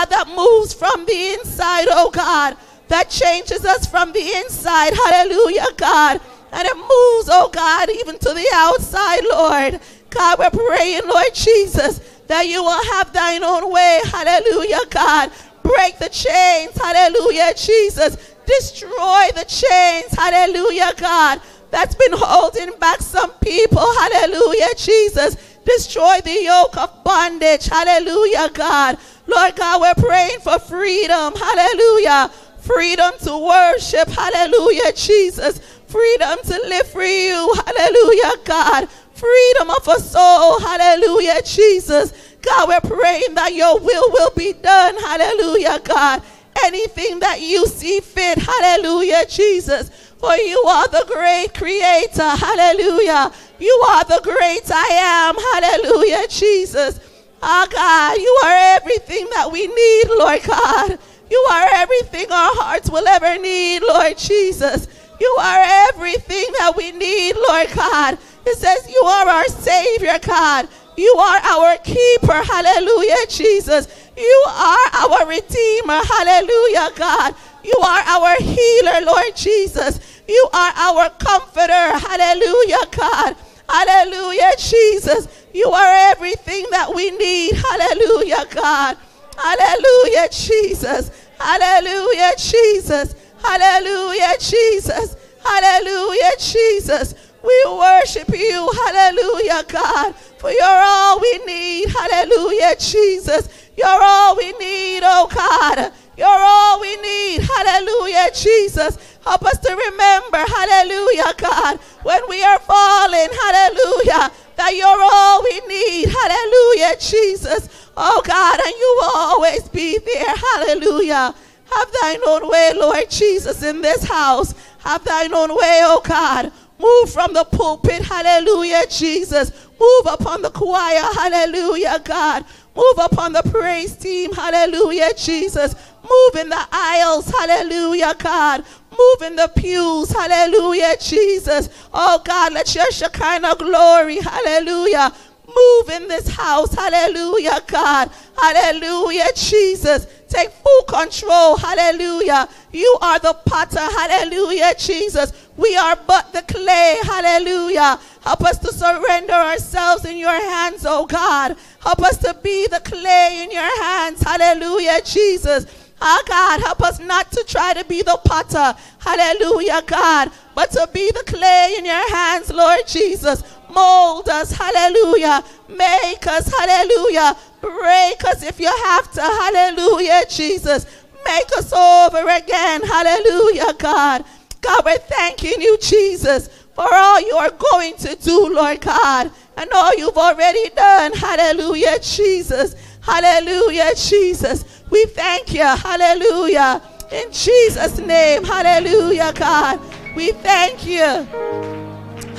God, that moves from the inside, oh God, that changes us from the inside. Hallelujah, God. And it moves, oh God, even to the outside, Lord. God, we're praying, Lord Jesus, that you will have thine own way. Hallelujah, God. Break the chains. Hallelujah, Jesus. Destroy the chains. Hallelujah, God. That's been holding back some people. Hallelujah, Jesus. Destroy the yoke of bondage. Hallelujah, God. Lord God, we're praying for freedom. Hallelujah. Freedom to worship. Hallelujah, Jesus. Freedom to live for you. Hallelujah, God. Freedom of a soul. Hallelujah, Jesus. God, we're praying that your will will be done. Hallelujah, God. Anything that you see fit. Hallelujah, Jesus. For you are the great creator. Hallelujah. You are the great I am. Hallelujah, Jesus. Ah, oh God, you are everything that we need, Lord God. You are everything our hearts will ever need, Lord Jesus. You are everything that we need, Lord God. It says you are our Savior, God. You are our keeper. Hallelujah, Jesus. You are our Redeemer. Hallelujah, God. You are our healer, Lord Jesus. You are our comforter. Hallelujah, God. Hallelujah, Jesus. You are everything that we need. Hallelujah, God. Hallelujah, Jesus. Hallelujah, Jesus. Hallelujah, Jesus. Hallelujah, Jesus. We worship you. Hallelujah, God. For you're all we need. Hallelujah, Jesus. You're all we need, oh God. You're all we need. Hallelujah, Jesus. Help us to remember, hallelujah, God, when we are falling, hallelujah, that you're all we need. Hallelujah, Jesus. Oh God, and you will always be there. Hallelujah. Have thine own way, Lord Jesus, in this house. Have thine own way, oh God. Move from the pulpit, hallelujah, Jesus. Move upon the choir, hallelujah, God. Move upon the praise team, hallelujah, Jesus. Move in the aisles, hallelujah, God. Move in the pews, hallelujah, Jesus. Oh God, let your Shekinah glory, hallelujah. Move in this house, hallelujah, God. Hallelujah, Jesus. Take full control, hallelujah. You are the potter, hallelujah, Jesus. We are but the clay, hallelujah. Help us to surrender ourselves in your hands, oh God. Help us to be the clay in your hands, hallelujah, Jesus. Ah, God, help us not to try to be the potter. Hallelujah, God. But to be the clay in your hands, Lord Jesus. Mold us. Hallelujah. Make us. Hallelujah. Break us if you have to. Hallelujah, Jesus. Make us over again. Hallelujah, God. God, we're thanking you, Jesus, for all you are going to do, Lord God, and all you've already done. Hallelujah, Jesus. Hallelujah, Jesus. We thank you. Hallelujah. In Jesus' name. Hallelujah, God. We thank you.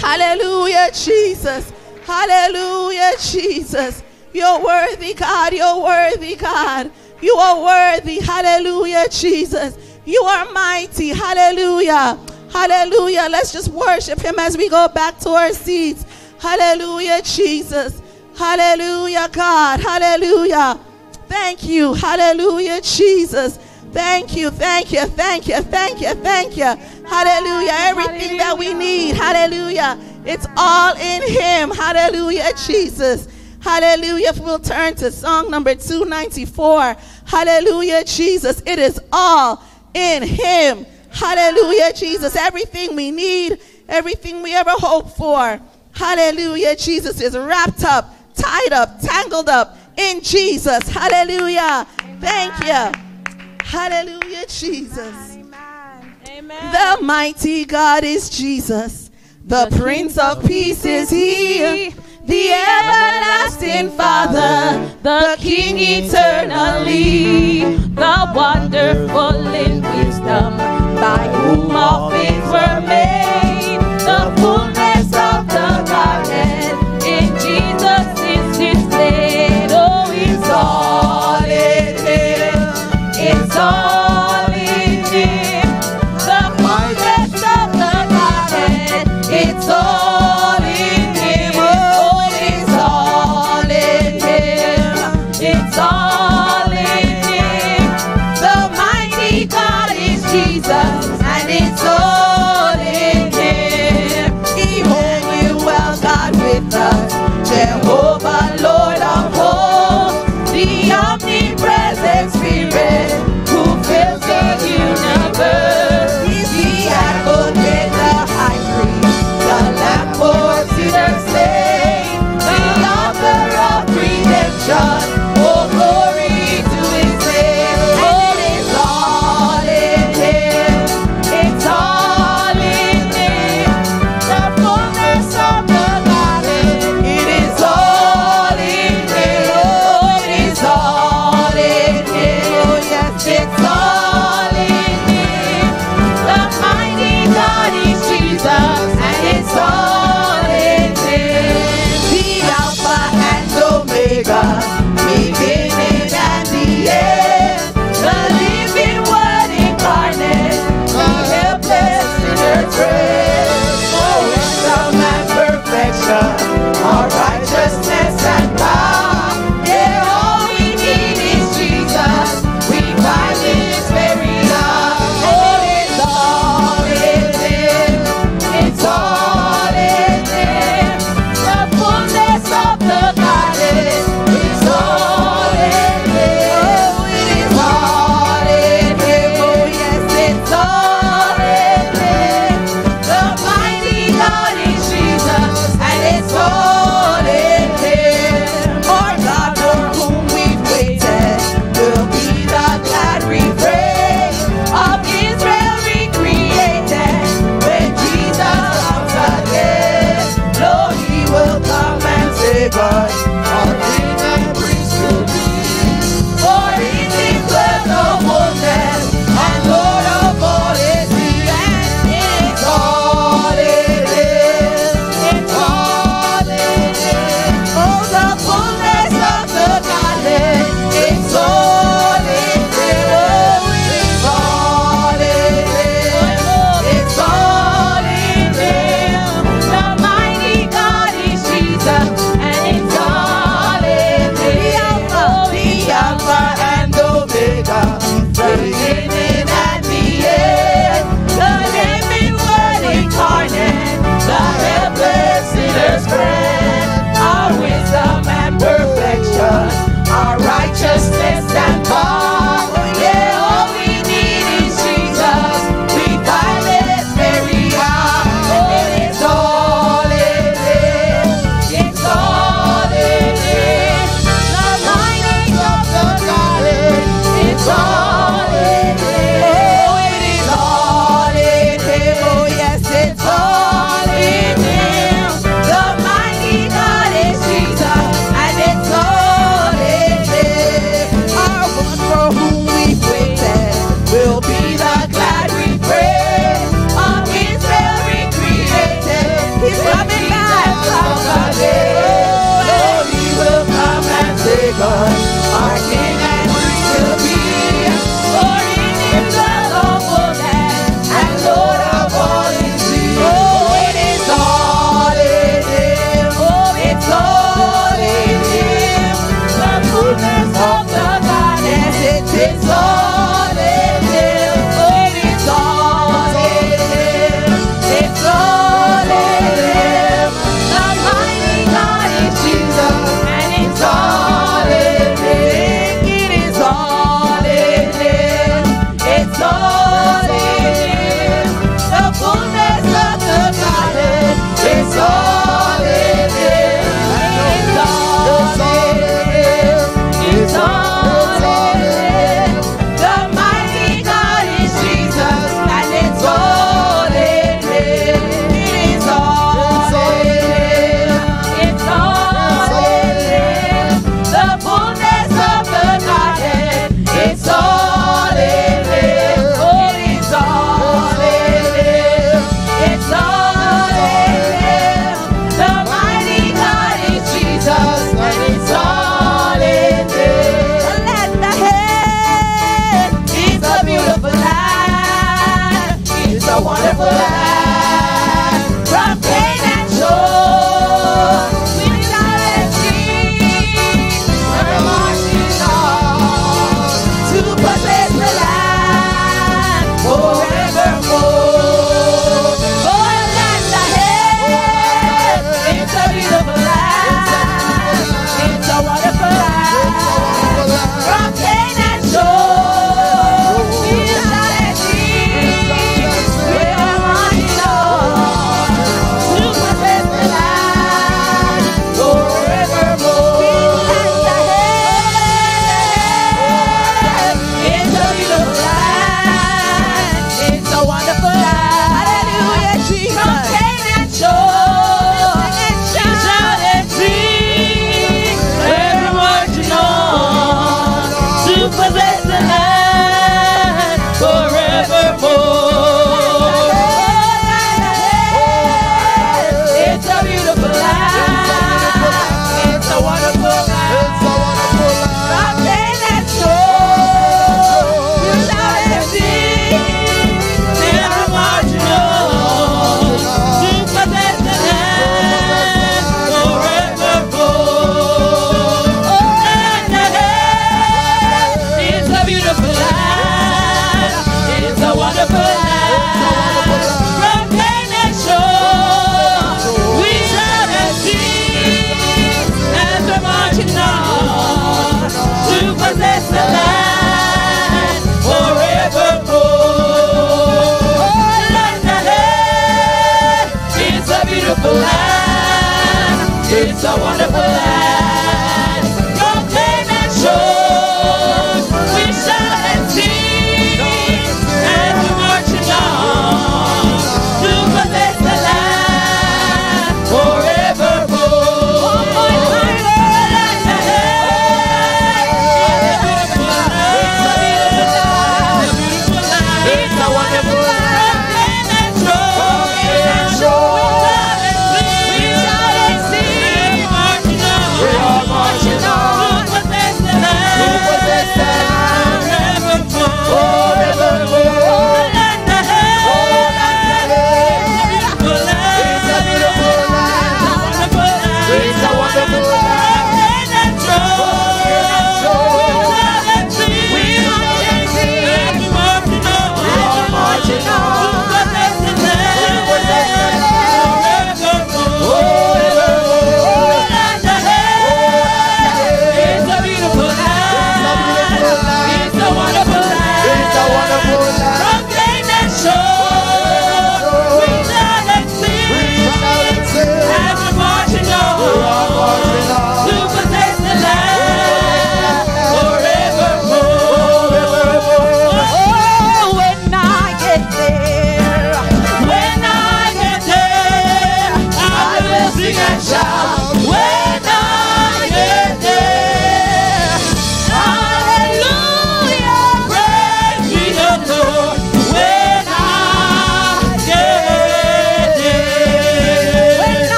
Hallelujah, Jesus. Hallelujah, Jesus. You're worthy, God. You're worthy, God. You are worthy. Hallelujah, Jesus. You are mighty. Hallelujah. Hallelujah. Let's just worship him as we go back to our seats. Hallelujah, Jesus. Hallelujah, God. Hallelujah. Thank you. Hallelujah, Jesus. Thank you, thank you, thank you, thank you, thank you. Hallelujah. Everything that we need. Hallelujah. It's all in Him. Hallelujah, Jesus. Hallelujah. If we'll turn to song number 294. Hallelujah, Jesus. It is all in Him. Hallelujah, Jesus. Everything we need, everything we ever hope for. Hallelujah, Jesus is wrapped up, tied up, tangled up in Jesus. Hallelujah. Thank you. Hallelujah, Jesus. Amen. The mighty God is Jesus. The, Prince of Peace is He. The everlasting Father, the King eternally, the wonderful in wisdom, by whom all things were made, us. Jehovah,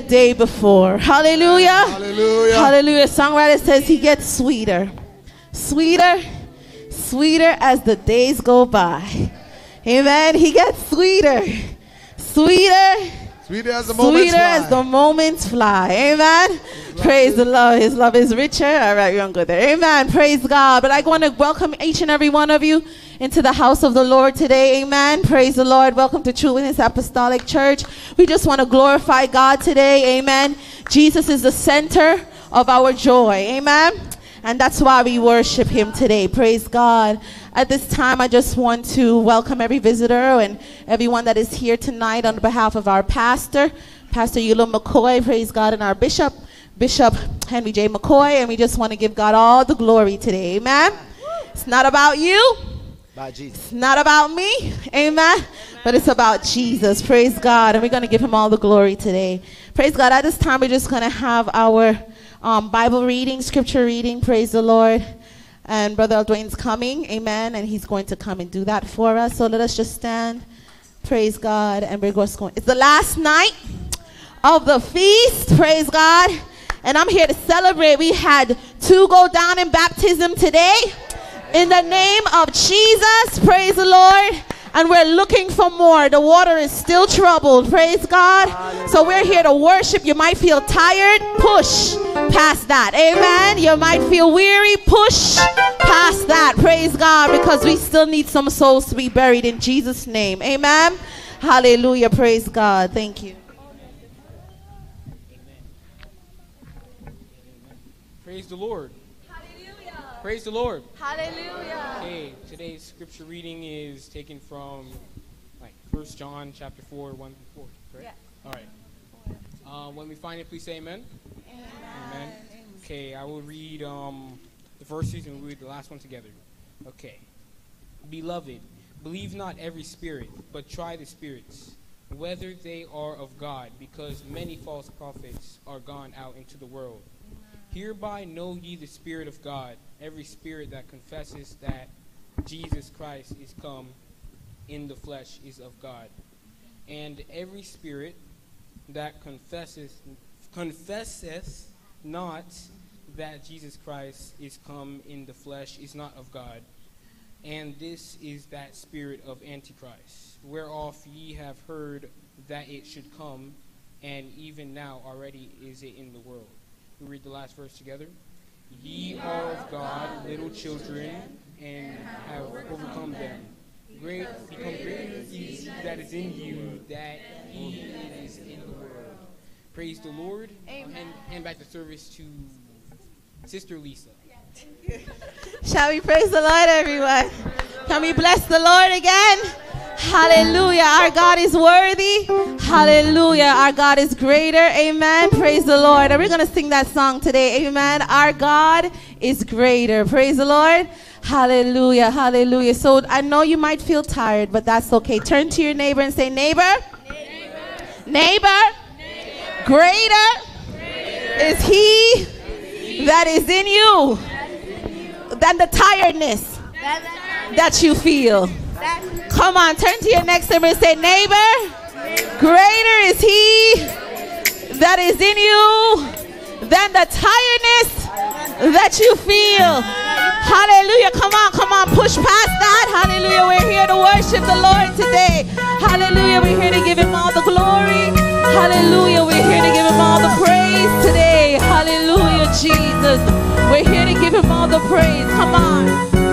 the day before. Hallelujah. Hallelujah. Hallelujah. Songwriter says he gets sweeter. Sweeter, sweeter as the days go by. Amen. He gets sweeter. Sweeter, Sweeter as the moment sweeter as the moments fly. Amen. Praise the Lord. His love is richer. All right, we don't go there. Amen. Praise God. But I want to welcome each and every one of you into the house of the Lord today. Amen. Praise the Lord. Welcome to True Witness Apostolic Church. We just want to glorify God today. Amen. Jesus is the center of our joy. Amen. And that's why we worship him today. Praise God. At this time, I just want to welcome every visitor and everyone that is here tonight on behalf of our pastor, Pastor Eula McCoy. Praise God. And our bishop, Bishop Henry J. McCoy. And we just want to give God all the glory today. Amen. It's not about you. By Jesus. It's not about me. Amen. But it's about Jesus. Praise God. And we're going to give him all the glory today. Praise God. At this time, we're just going to have our um, Bible reading, scripture reading. Praise the Lord. And Brother Aldwayne's coming. Amen. And he's going to come and do that for us. So let us just stand. Praise God. And we're going. It's the last night of the feast. Praise God. And I'm here to celebrate. We had two go down in baptism today. In the name of Jesus. Praise the Lord. And we're looking for more. The water is still troubled. Praise God. So we're here to worship. You might feel tired. Push past that. Amen. You might feel weary. Push past that. Praise God. Because we still need some souls to be buried in Jesus' name. Amen. Hallelujah. Praise God. Thank you. Praise the Lord. Praise the Lord. Hallelujah. Okay, today's scripture reading is taken from like First John chapter 4, 1 through 4. Correct? All right. Uh, when we find it, please say amen. Amen. Okay, I will read um, the verses and we'll read the last one together. Okay. Beloved, believe not every spirit, but try the spirits, whether they are of God, because many false prophets are gone out into the world. Hereby know ye the Spirit of God. Every spirit that confesses that Jesus Christ is come in the flesh is of God. And every spirit that confesses confesseth not that Jesus Christ is come in the flesh is not of God. And this is that spirit of Antichrist, whereof ye have heard that it should come, and even now already is it in the world. We read the last verse together. Ye are of God, little children, and have overcome them. Great become greater is he that is in you, that he is in the world. Praise the Lord. Amen. Hand, hand back the service to Sister Lisa. Shall we praise the Lord, everyone? Can we bless the Lord again? Hallelujah. Our God is worthy. Hallelujah. Our God is greater. Amen. Praise the Lord. And we're going to sing that song today. Amen. Our God is greater. Praise the Lord. Hallelujah. Hallelujah. So I know you might feel tired, but that's okay. Turn to your neighbor and say, Neighbor. Neighbor. Greater, is he that is in you than the tiredness that you feel. Come on, turn to your next neighbor and say, Neighbor, greater is he that is in you than the tiredness that you feel. Hallelujah. Come on, come on. Push past that. Hallelujah. We're here to worship the Lord today. Hallelujah. We're here to give him all the glory. Hallelujah. We're here to give him all the praise today. Hallelujah, Jesus. We're here to give him all the praise. Come on.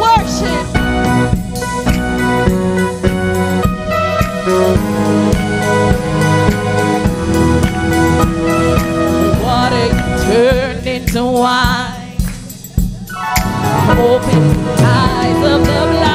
Worship. Water turned into wine. Open eyes of the blind.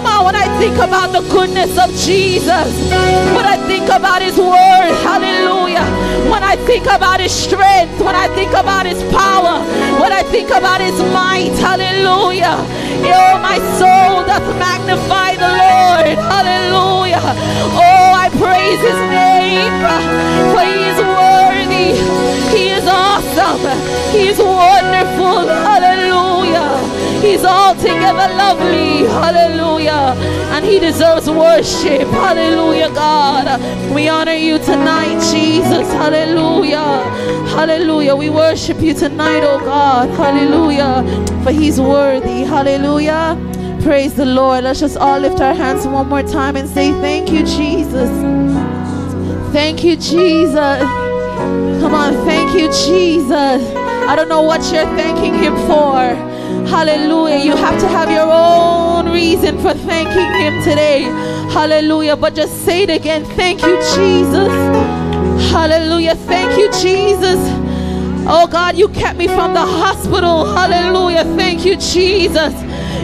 Come on, when I think about the goodness of Jesus, when I think about his word, hallelujah. When I think about his strength, when I think about his power, when I think about his might, hallelujah. Oh, my soul doth magnify the Lord, hallelujah. Oh, I praise his name, for he is worthy, he is awesome, he is wonderful, hallelujah. He's altogether lovely. Hallelujah. And he deserves worship. Hallelujah, God. We honor you tonight, Jesus. Hallelujah. Hallelujah. We worship you tonight, oh God. Hallelujah. For he's worthy. Hallelujah. Praise the Lord. Let's just all lift our hands one more time and say, Thank you, Jesus. Thank you, Jesus. Come on, thank you, Jesus. I don't know what you're thanking him for. Hallelujah. You have to have your own reason for thanking him today. Hallelujah. But just say it again. Thank you, Jesus. Hallelujah. Thank you, Jesus. Oh God, you kept me from the hospital. Hallelujah. Thank you, Jesus.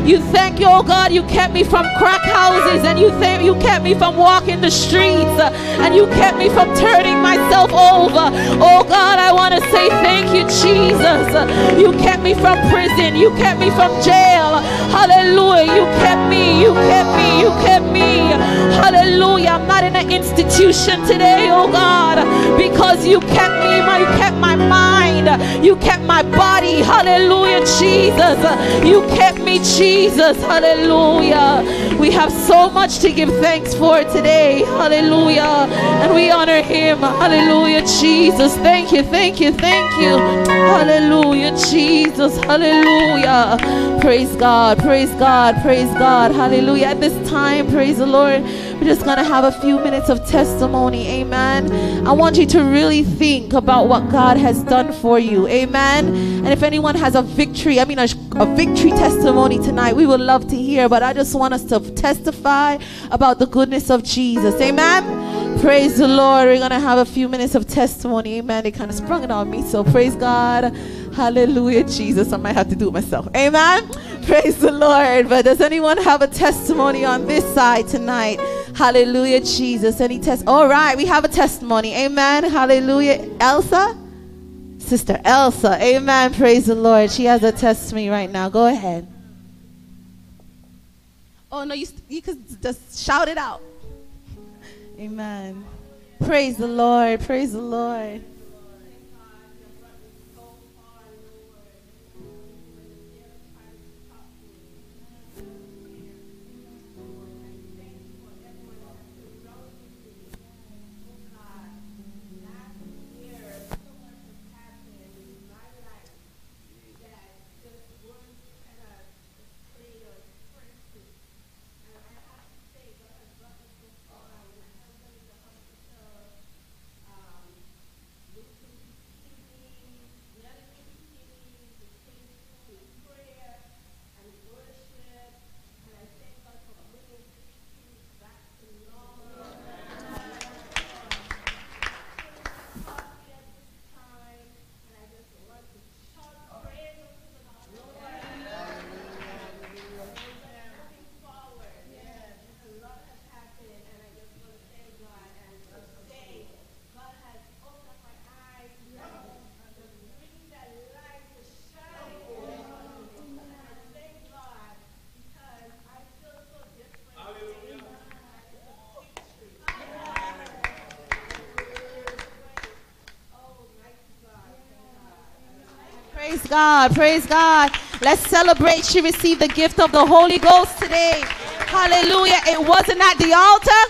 You thank you, oh God, you kept me from crack houses and you thank you kept me from walking the streets uh, and you kept me from turning myself over. Oh God, I want to say thank you, Jesus. Uh, You kept me from prison, you kept me from jail. Hallelujah. You kept me, you kept me, you kept me. Hallelujah. I'm not in an institution today, oh God, because you kept me, you kept my mind, you kept my body. Hallelujah, Jesus. You kept me, Jesus. Hallelujah. We have so much to give thanks for today. Hallelujah. And we honor him. Hallelujah, Jesus. Thank you, thank you, thank you. Hallelujah, Jesus. Hallelujah. Praise God, praise God, praise God. Hallelujah. At this time, praise the Lord. We're just going to have a few minutes of testimony. Amen. I want you to really think about what God has done for you. Amen. And if anyone has a victory, I mean, a, a victory testimony tonight, we would love to hear. But I just want us to testify about the goodness of Jesus. Amen. Praise the Lord. We're going to have a few minutes of testimony. Amen. They kind of sprung it on me. So praise God. Hallelujah, Jesus. I might have to do it myself. Amen. Praise the Lord. But does anyone have a testimony on this side tonight? Hallelujah, Jesus. Any test? All right, we have a testimony. Amen. Hallelujah. Elsa? Sister Elsa. Amen. Praise the Lord. She has a testimony right now. Go ahead. Oh, no, you, you could just shout it out. Amen. Praise the Lord. Praise the Lord. God. Praise God. Let's celebrate. She received the gift of the Holy Ghost today. Hallelujah. It wasn't at the altar.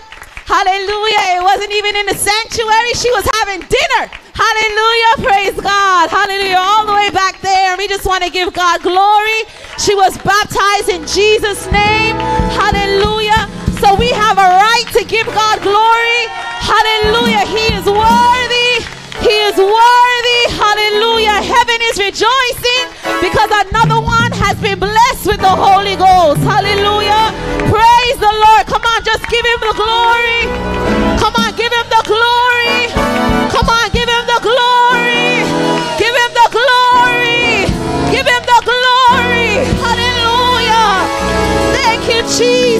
Hallelujah. It wasn't even in the sanctuary. She was having dinner. Hallelujah. Praise God. Hallelujah. All the way back there. We just want to give God glory. She was baptized in Jesus' name. Hallelujah. So we have a right to give God glory. Hallelujah. He is worthy. Is rejoicing because another one has been blessed with the Holy Ghost. Hallelujah. Praise the Lord. Come on, just give him the glory. Come on, give him the glory.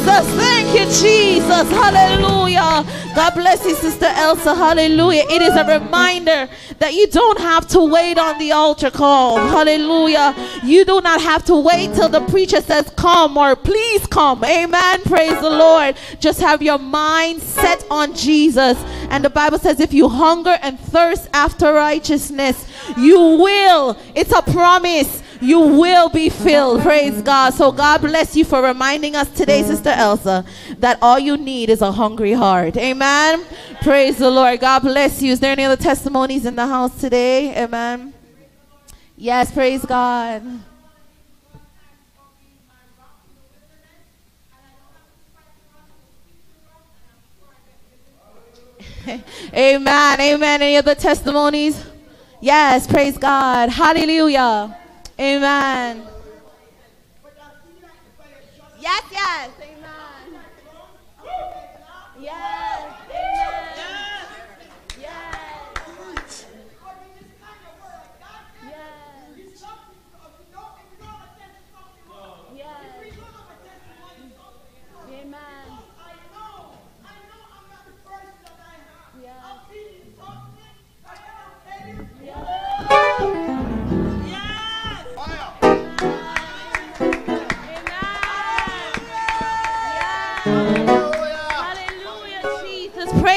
Jesus. Thank you, Jesus. Hallelujah. God bless you, Sister Elsa. Hallelujah. It is a reminder that you don't have to wait on the altar call. Hallelujah. You do not have to wait till the preacher says, Come or please come. Amen. Praise the Lord. Just have your mind set on Jesus. And the Bible says, If you hunger and thirst after righteousness, you will. It's a promise you will be filled. Praise God. So God bless you for reminding us today, Sister Elsa, that all you need is a hungry heart. Amen. Praise the Lord. God bless you. Is there any other testimonies in the house today? Amen. Yes, praise God. Amen. Amen. Any other testimonies? Yes, praise God. Hallelujah. Amen. Yes, yes.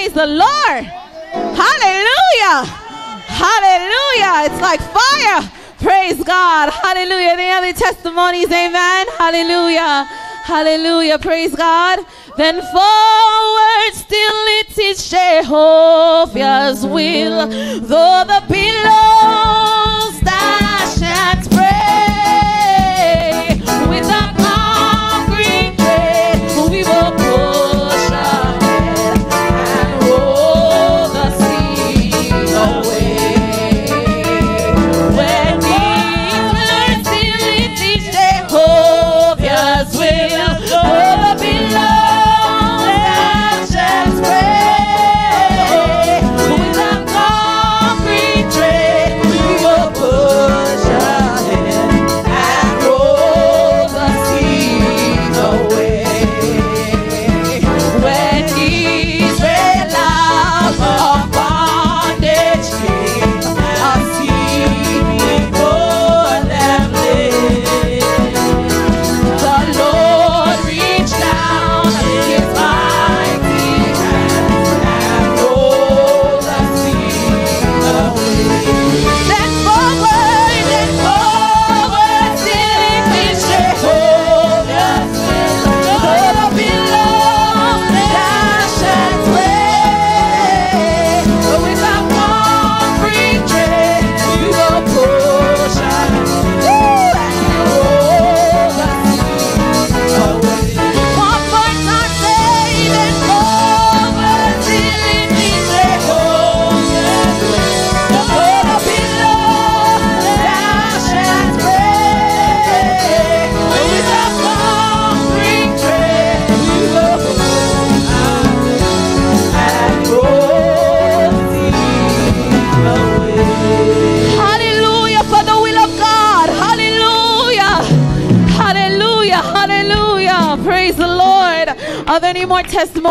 Praise the Lord. Hallelujah. Hallelujah. It's like fire. Praise God. Hallelujah. Any other testimonies? Amen. Hallelujah. Hallelujah. Praise God. Then forward still it is Jehovah's will. Though the billows dash and spray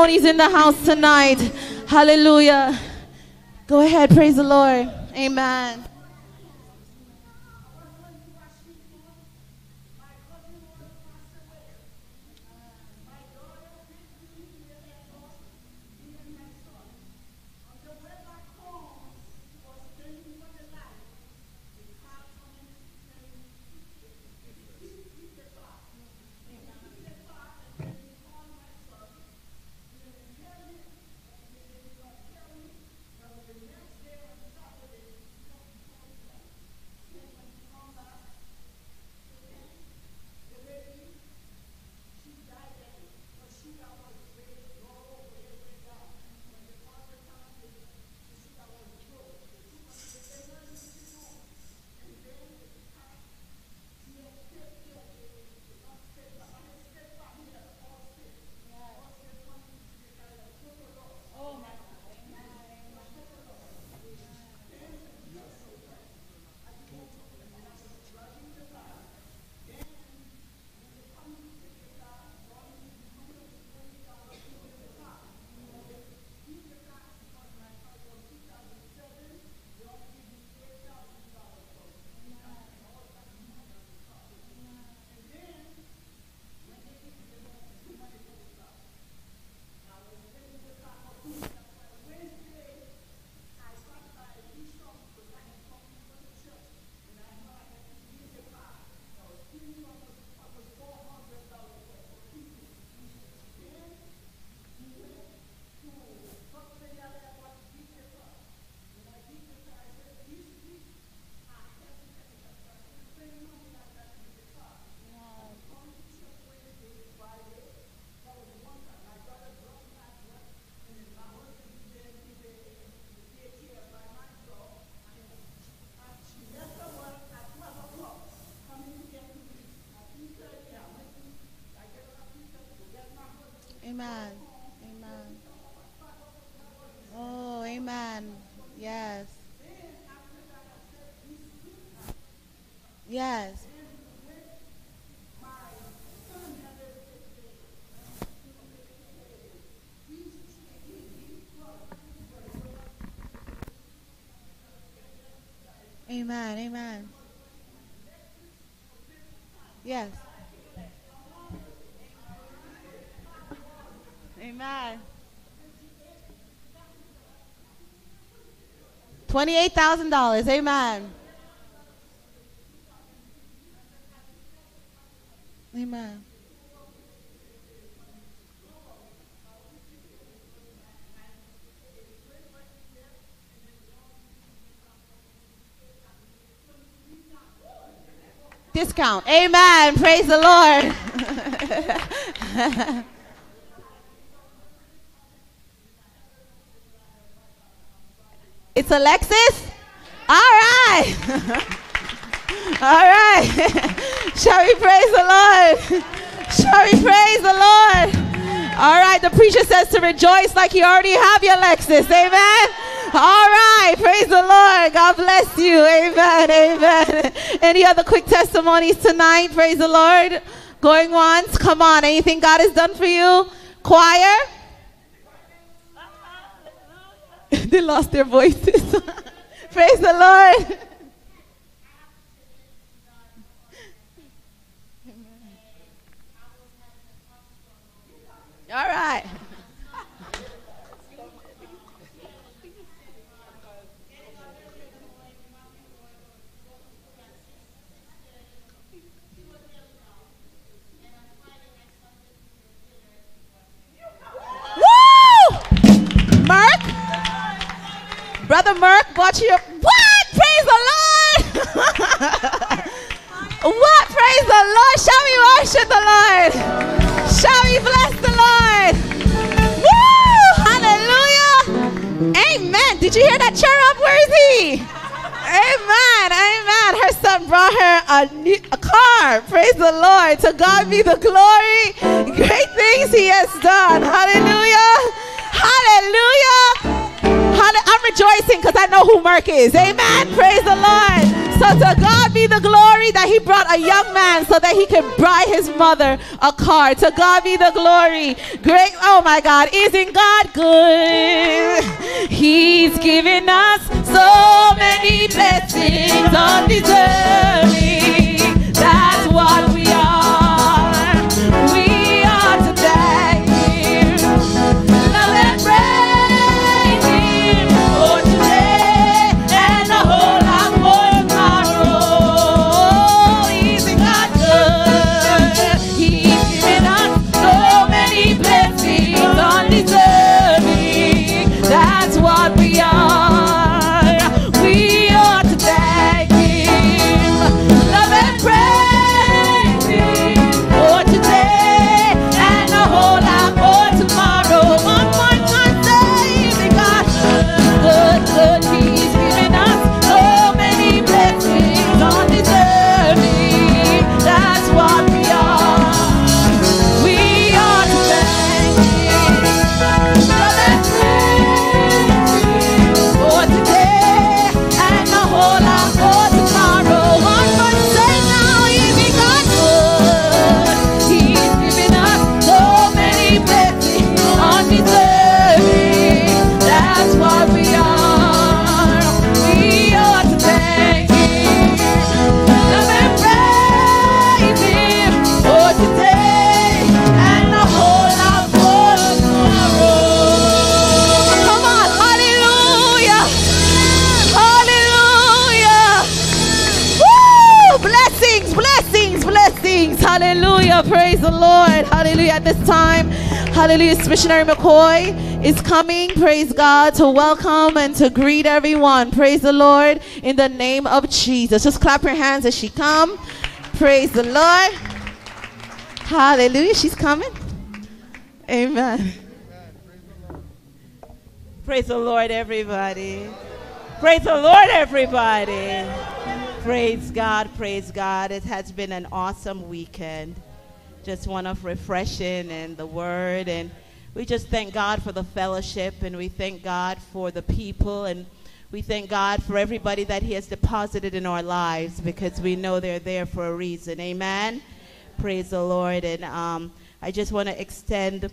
testimonies in the house tonight? Hallelujah. Go ahead. Praise the Lord. Amen. $28,000. Amen. Amen. Discount. Amen. Praise the Lord. it's Alexis? All right. All right. Shall we praise the Lord? Shall we praise the Lord? All right. The preacher says to rejoice like you already have your Lexus. Amen. All right. Praise the Lord. God bless you. Amen. Amen. Any other quick testimonies tonight? Praise the Lord. Going once. Come on. Anything God has done for you? Choir? they lost their voices. Praise the Lord. All right. Brother Mark bought you a what? Praise the Lord! what? Praise the Lord! Shall we worship the Lord? Shall we bless the Lord? Woo! Hallelujah! Amen. Did you hear that cherub? Where is he? Amen. Amen. Her son brought her a, new, a car. Praise the Lord. To God be the glory. Great things he has done. Hallelujah. Hallelujah. I'm rejoicing because I know who Mark is. Amen. Praise the Lord. So to God be the glory that he brought a young man so that he could buy his mother a car. To God be the glory. Great. Oh my God. Isn't God good? He's given us so many blessings undeserving. That's what we Lord. Hallelujah. At this time, hallelujah. Missionary McCoy is coming, praise God, to welcome and to greet everyone. Praise the Lord in the name of Jesus. Just clap your hands as she come. Praise the Lord. Hallelujah. She's coming. Amen. Praise the Lord, everybody. Praise the Lord, everybody. Praise God, praise God. It has been an awesome weekend. Just one of refreshing and the word. And we just thank God for the fellowship and we thank God for the people and we thank God for everybody that He has deposited in our lives because we know they're there for a reason. Amen. Praise the Lord. And um, I just want to extend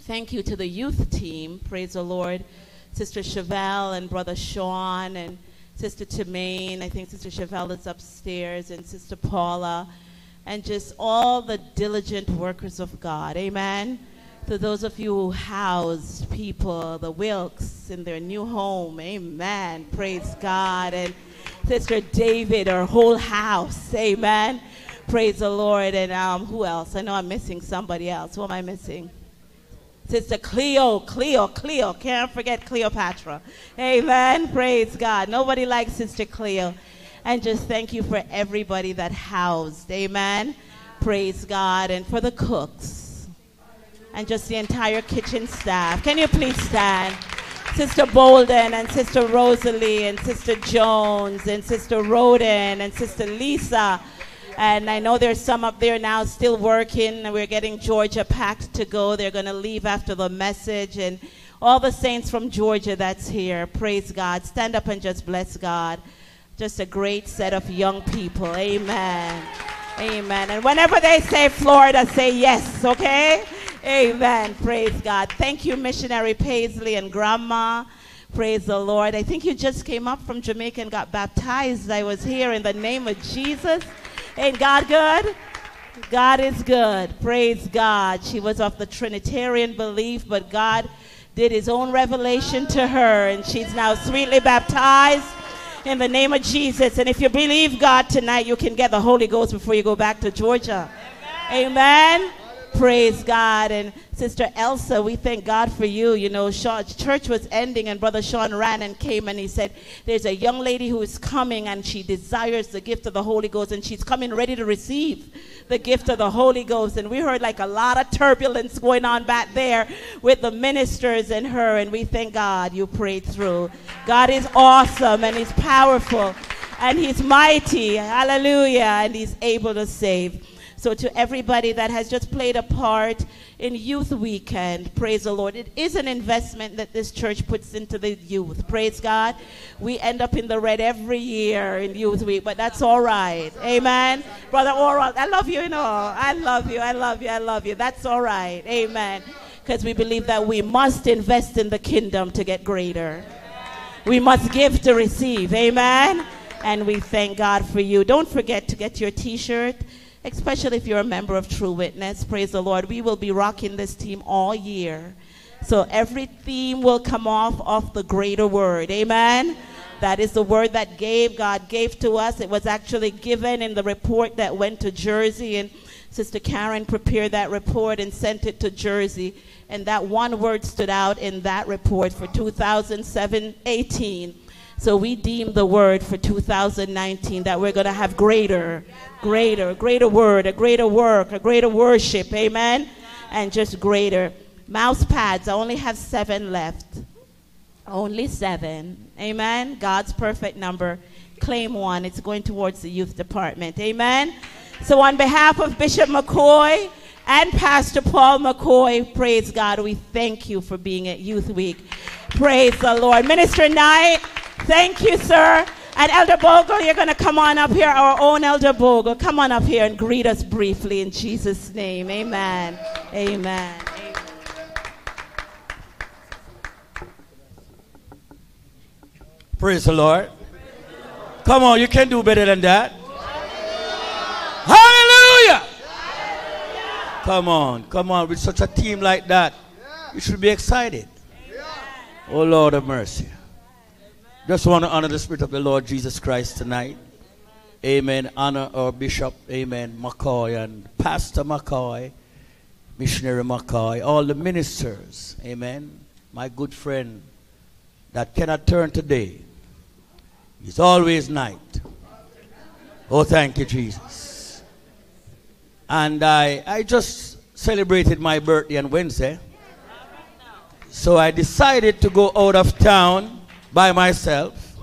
thank you to the youth team. Praise the Lord. Sister Chevelle and Brother Sean and Sister Tamaine. I think Sister Chevelle is upstairs and Sister Paula. And just all the diligent workers of God. Amen to those of you who housed people, the Wilks in their new home. Amen. Praise God. And Sister David, her whole house. Amen. Praise the Lord. And um, who else? I know I'm missing somebody else. Who am I missing? Sister Cleo, Cleo, Cleo. Can't forget Cleopatra. Amen. Praise God. Nobody likes Sister Cleo. And just thank you for everybody that housed. Amen. Praise God. And for the cooks and just the entire kitchen staff. Can you please stand? Sister Bolden and Sister Rosalie and Sister Jones and Sister Roden and Sister Lisa. And I know there's some up there now still working. We're getting Georgia packed to go. They're going to leave after the message. And all the saints from Georgia that's here, praise God. Stand up and just bless God. Just a great set of young people. Amen. Amen. And whenever they say Florida, say yes, okay? Amen. Praise God. Thank you, Missionary Paisley and Grandma. Praise the Lord. I think you just came up from Jamaica and got baptized. I was here in the name of Jesus. Ain't God good? God is good. Praise God. She was of the Trinitarian belief, but God did his own revelation to her, and she's now sweetly baptized in the name of Jesus. And if you believe God tonight, you can get the Holy Ghost before you go back to Georgia. Amen. Amen. Praise God. And Sister Elsa, we thank God for you. You know, church was ending, and Brother Sean ran and came and he said, There's a young lady who is coming and she desires the gift of the Holy Ghost, and she's coming ready to receive the gift of the Holy Ghost. And we heard like a lot of turbulence going on back there with the ministers and her, and we thank God you prayed through. God is awesome and He's powerful and He's mighty. Hallelujah. And He's able to save. So, to everybody that has just played a part in Youth Weekend, praise the Lord. It is an investment that this church puts into the youth. Praise God. We end up in the red every year in Youth Week, but that's all right. Amen. Brother Oral, I love you, you know. I love you. I love you. I love you. That's all right. Amen. Because we believe that we must invest in the kingdom to get greater. We must give to receive. Amen. And we thank God for you. Don't forget to get your t shirt especially if you're a member of True Witness. Praise the Lord. We will be rocking this team all year. So every theme will come off of the greater word. Amen. That is the word that gave God gave to us. It was actually given in the report that went to Jersey and Sister Karen prepared that report and sent it to Jersey. And that one word stood out in that report for 2007 18 so we deem the word for 2019 that we're going to have greater, greater, greater word, a greater work, a greater worship. Amen. And just greater. Mouse pads, I only have seven left. Only seven. Amen. God's perfect number. Claim one. It's going towards the youth department. Amen. So, on behalf of Bishop McCoy and Pastor Paul McCoy, praise God. We thank you for being at Youth Week. Praise the Lord. Minister Knight. Thank you, sir. And Elder Bogle, you're going to come on up here, our own Elder Bogle. Come on up here and greet us briefly in Jesus' name. Amen. Amen. Praise the Lord. Come on, you can do better than that. Hallelujah. Come on, come on. With such a team like that, you should be excited. Oh, Lord of mercy. Just want to honor the Spirit of the Lord Jesus Christ tonight. Amen. Honor our Bishop, Amen, McCoy and Pastor McCoy, Missionary McCoy, all the ministers, Amen. My good friend that cannot turn today. It's always night. Oh, thank you, Jesus. And I, I just celebrated my birthday on Wednesday. So I decided to go out of town by myself.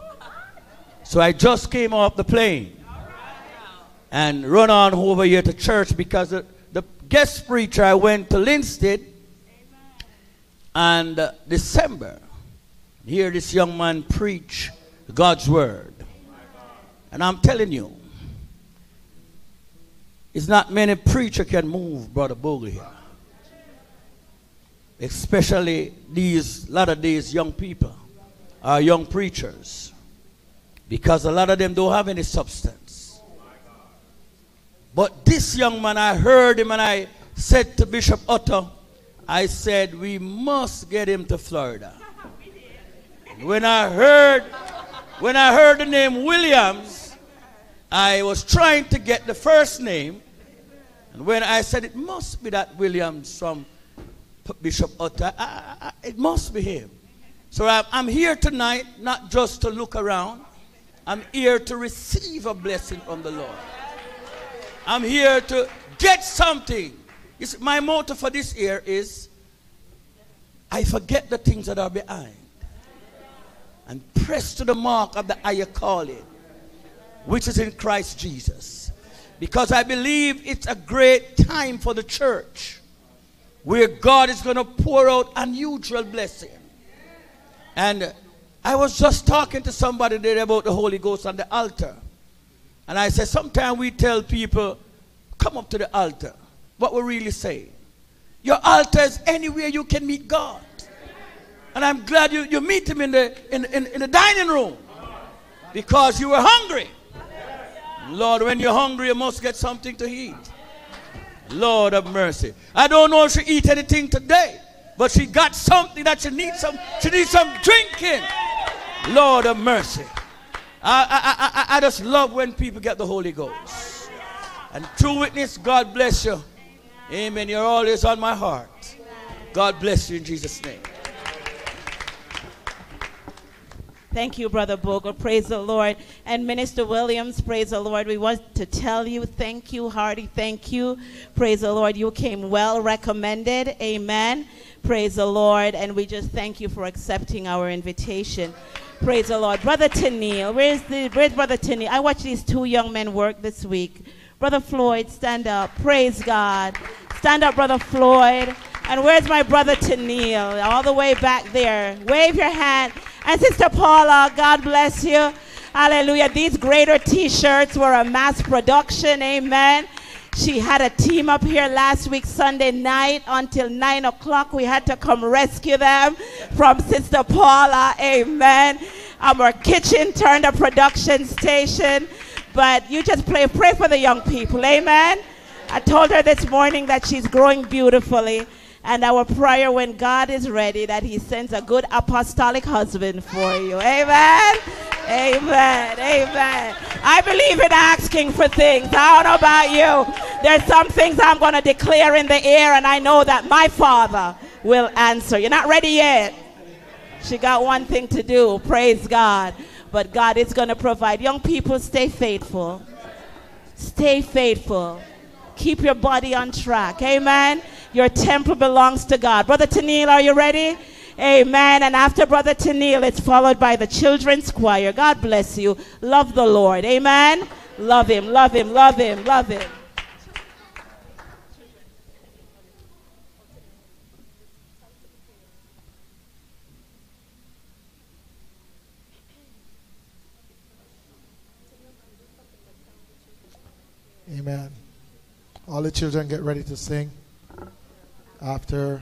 So I just came off the plane and run on over here to church because the, guest preacher I went to Linstead, and uh, December, hear this young man preach God's word. And I'm telling you, it's not many preacher can move Brother Bogle here. Especially these, lot of young people are young preachers. Because a lot of them don't have any substance. But this young man, I heard him and I said to Bishop Otto, I said, we must get him to Florida. When I heard, when I heard the name Williams, I was trying to get the first name. And when I said it must be that Williams from Bishop Otto, it must be him. So I'm, here tonight not just to look around. I'm here to receive a blessing from the Lord. I'm here to get something See, my motto for this year is I forget the things that are behind and press to the mark of the higher calling, which is in Christ Jesus. Because I believe it's a great time for the church where God is going to pour out unusual blessing. And I was just talking to somebody there about the Holy Ghost on the altar. And I said, sometimes we tell people, come up to the altar what we're really saying. Your altar is anywhere you can meet God. And I'm glad you, you meet him in the, in, in, in the dining room because you were hungry. Lord, when you're hungry, you must get something to eat. Lord of mercy. I don't know if she eat anything today, but she got something that she needs some. She needs some drinking. Lord of mercy. I, I, I, I just love when people get the Holy Ghost. And true witness, God bless you. Amen. You're always on my heart. God bless you in Jesus' name. Thank you, Brother Bogle. Praise the Lord. And Minister Williams, praise the Lord. We want to tell you thank you, hearty thank you. Praise the Lord. You came well recommended. Amen. Praise the Lord. And we just thank you for accepting our invitation. Praise the Lord. Brother Tennille, where's, the, where's Brother Tennille? I watched these two young men work this week. Brother Floyd, stand up. Praise God. Stand up, Brother Floyd. And where's my brother Tennille? All the way back there. Wave your hand. And Sister Paula, God bless you. Hallelujah. These greater t shirts were a mass production. Amen. She had a team up here last week, Sunday night, until 9 o'clock. We had to come rescue them from Sister Paula. Amen. Our kitchen turned a production station. But you just pray, pray for the young people. Amen. I told her this morning that she's growing beautifully. And our prayer when God is ready that He sends a good apostolic husband for you. Amen. Amen. Amen. I believe in asking for things. I don't know about you. There's some things I'm going to declare in the air, and I know that my Father will answer. You're not ready yet. She got one thing to do. Praise God. But God is going to provide. Young people, stay faithful. Stay faithful. Keep your body on track. Amen. Your temple belongs to God. Brother Tennille, are you ready? Amen. And after Brother Tennille, it's followed by the children's choir. God bless you. Love the Lord. Amen. Love him, love him, love him, love him. Amen. All the children get ready to sing after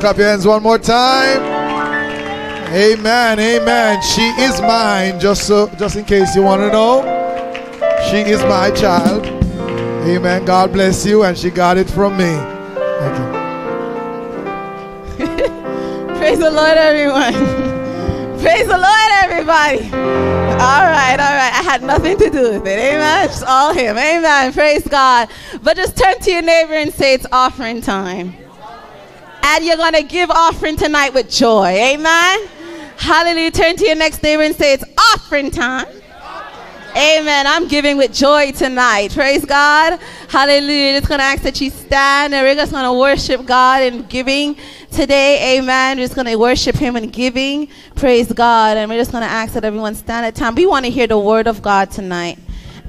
clap your hands one more time. Amen, amen. She is mine. Just so, just in case you want to know, she is my child. Amen. God bless you, and she got it from me. Thank you. Praise the Lord, everyone. Praise the Lord, everybody. All right, all right. I had nothing to do with it. Amen. It's all Him. Amen. Praise God. But just turn to your neighbor and say, It's offering time. You're going to give offering tonight with joy. Amen. Hallelujah. Turn to your next neighbor and say, It's offering time. Amen. I'm giving with joy tonight. Praise God. Hallelujah. Just going to ask that you stand and we're just going to worship God in giving today. Amen. We're just going to worship Him in giving. Praise God. And we're just going to ask that everyone stand at time. We want to hear the word of God tonight.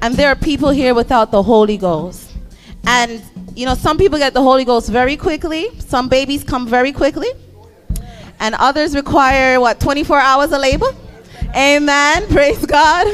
And there are people here without the Holy Ghost. And, you know, some people get the Holy Ghost very quickly, some babies come very quickly, and others require, what, 24 hours of labor? Amen. Praise God.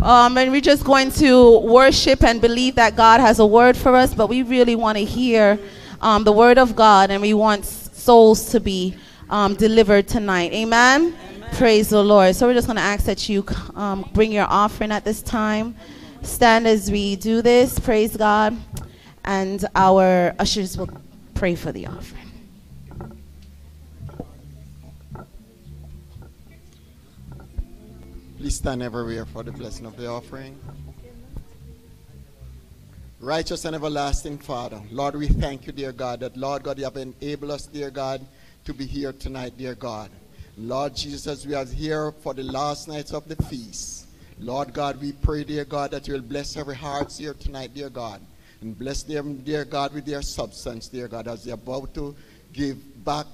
Um, and we're just going to worship and believe that God has a word for us, but we really want to hear um, the word of God and we want souls to be um, delivered tonight. Amen? Amen? Praise the Lord. So we're just going to ask that you um, bring your offering at this time. Stand as we do this. Praise God. And our ushers will pray for the offering. Please stand everywhere for the blessing of the offering. Righteous and everlasting Father, Lord, we thank you, dear God, that, Lord God, you have enabled us, dear God, to be here tonight, dear God. Lord Jesus, we are here for the last nights of the feast. Lord God, we pray, dear God, that you will bless every heart here tonight, dear God. And bless them, dear God, with their substance, dear God, as they're about to give back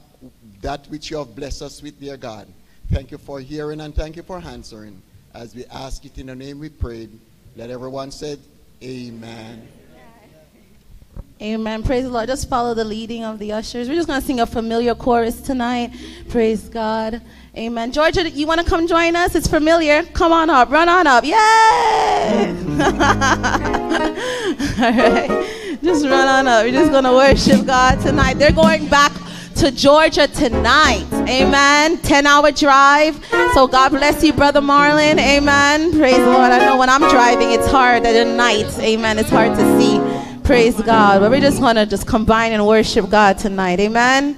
that which you have blessed us with, dear God. Thank you for hearing and thank you for answering. As we ask it in the name we prayed, let everyone say, Amen. Amen. Praise the Lord. Just follow the leading of the ushers. We're just going to sing a familiar chorus tonight. Praise God. Amen. Georgia, you want to come join us? It's familiar. Come on up. Run on up. Yay! All right. Just run on up. We're just going to worship God tonight. They're going back to Georgia tonight. Amen. 10 hour drive. So God bless you, Brother Marlon. Amen. Praise the Lord. I know when I'm driving, it's hard at night. Amen. It's hard to see. Praise God. But we just want to just combine and worship God tonight. Amen.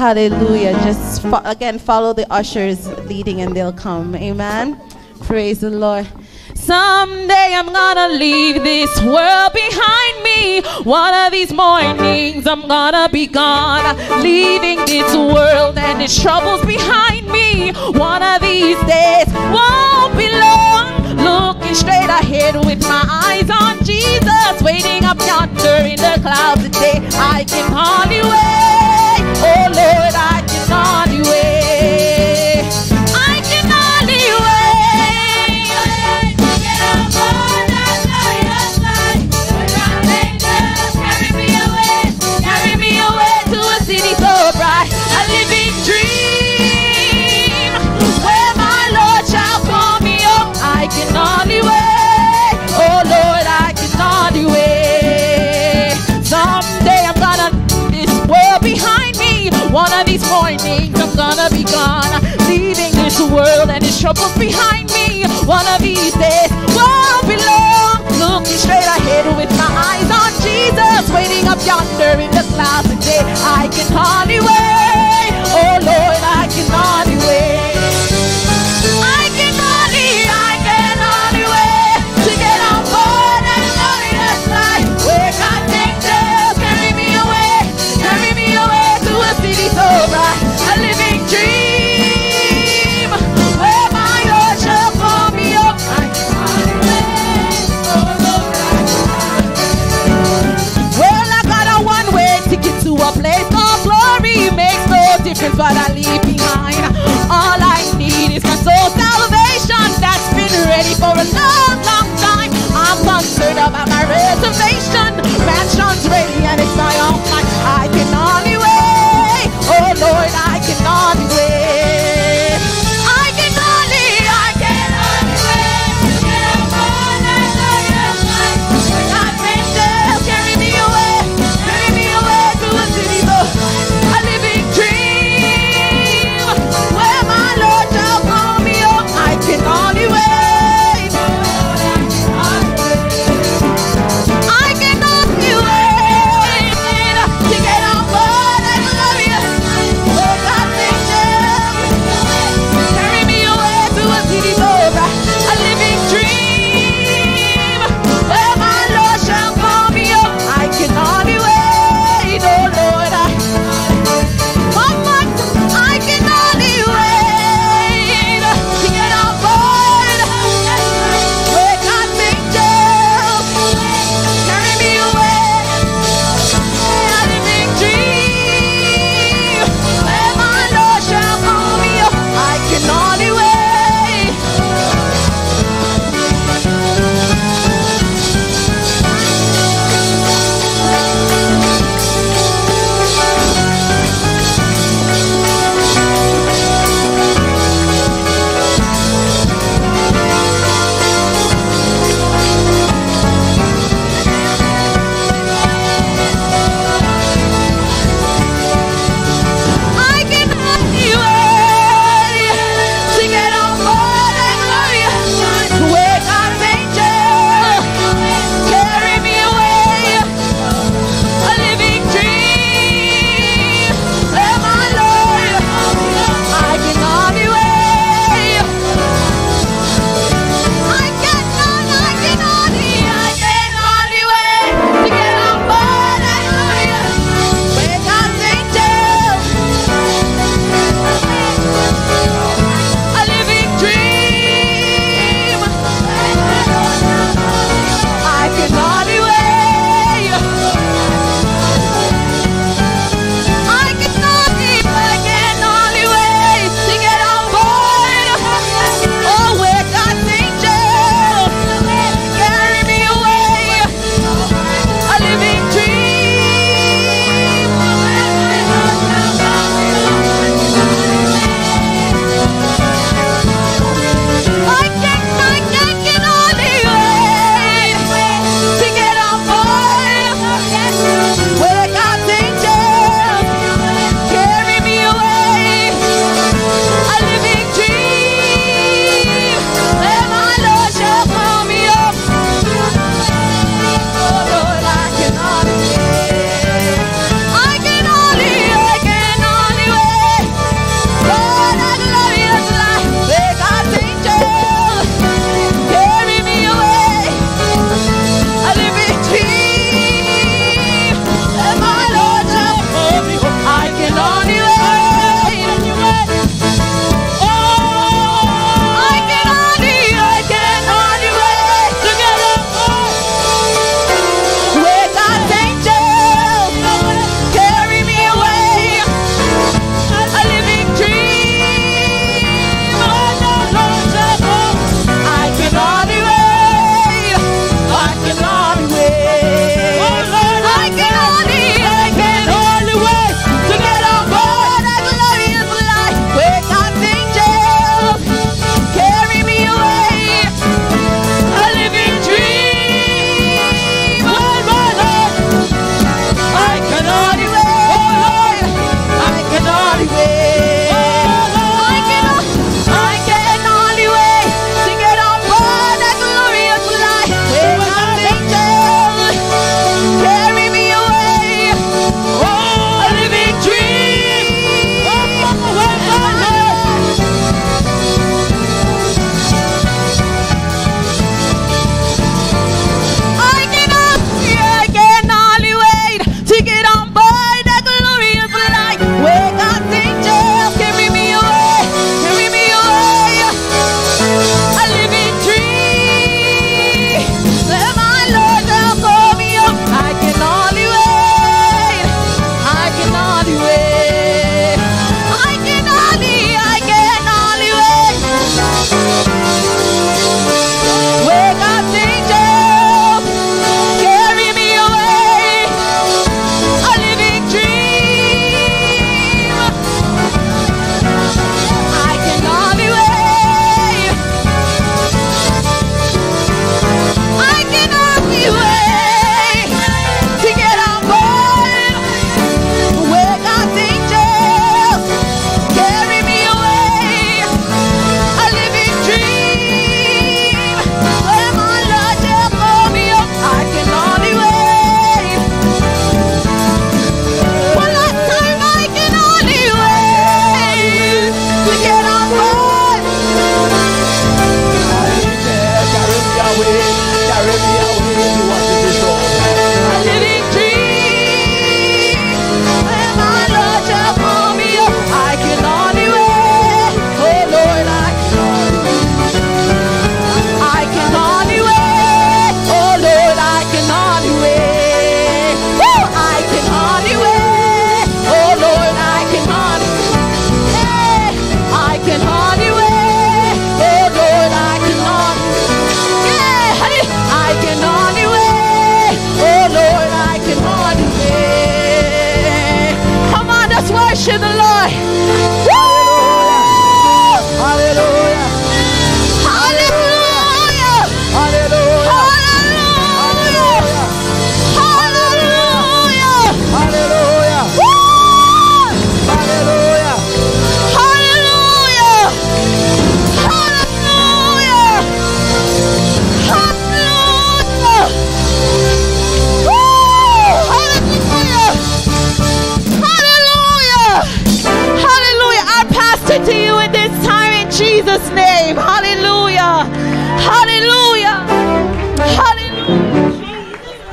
Hallelujah. Just fo- again follow the ushers leading and they'll come. Amen. Praise the Lord. Someday I'm gonna leave this world behind me. One of these mornings I'm gonna be gone, leaving this world and its troubles behind me. One of these days won't be long. Looking straight ahead with my eyes on Jesus, waiting up yonder in the clouds today. I can hardly wait. Oh be gone, leaving this world and its troubles behind me. One of these days won't be long. Looking straight ahead with my eyes on Jesus, waiting up yonder in the clouds today. I can hardly wait. Oh Lord, I can hardly my reservation. Mansion's ready and it's my mind. I can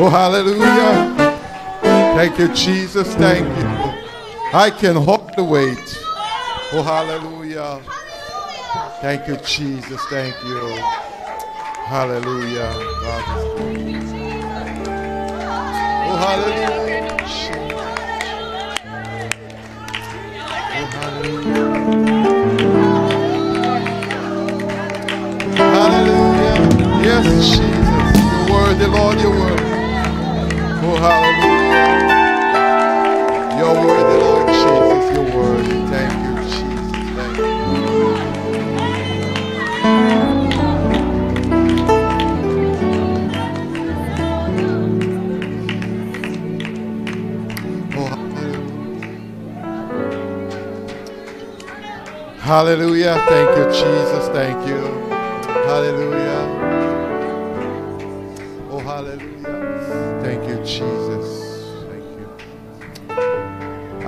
Hallelujah. Thank you, Jesus. Thank you. I can hold the weight. Oh, hallelujah. Thank you, Jesus. Thank you. Hallelujah. Oh, hallelujah. Oh, hallelujah. Hallelujah. Yes, Jesus. You're worthy, Lord. You're worthy. Oh, hallelujah. You're worthy, Lord Jesus. You're worthy. Thank you, Jesus. Thank you. Oh, hallelujah. Hallelujah. Thank you, Jesus. Thank you. Hallelujah.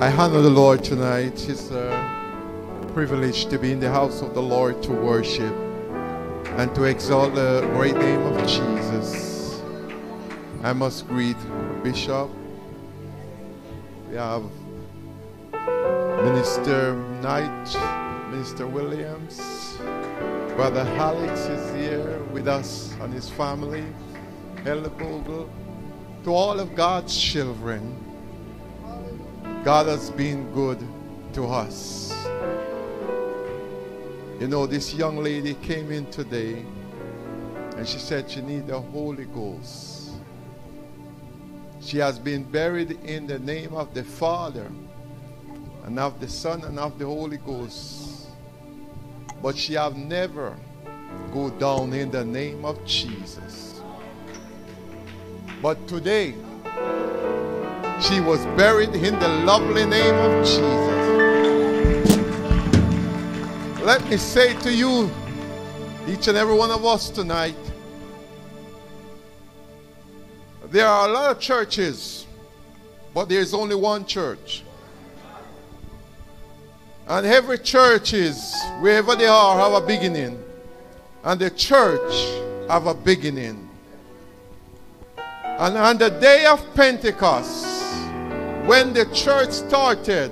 I honor the Lord tonight. It's a uh, privilege to be in the house of the Lord to worship and to exalt the great name of Jesus. I must greet Bishop. We have Minister Knight, Minister Williams, Brother Alex is here with us and his family, Elder Bogle, to all of God's children. God has been good to us. You know, this young lady came in today and she said she needs the Holy Ghost. She has been buried in the name of the Father and of the Son and of the Holy Ghost. But she have never go down in the name of Jesus. But today, she was buried in the lovely name of Jesus. Let me say to you, each and every one of us tonight, there are a lot of churches, but there's only one church. And every church is, wherever they are, have a beginning. And the church have a beginning. And on the day of Pentecost, when the church started,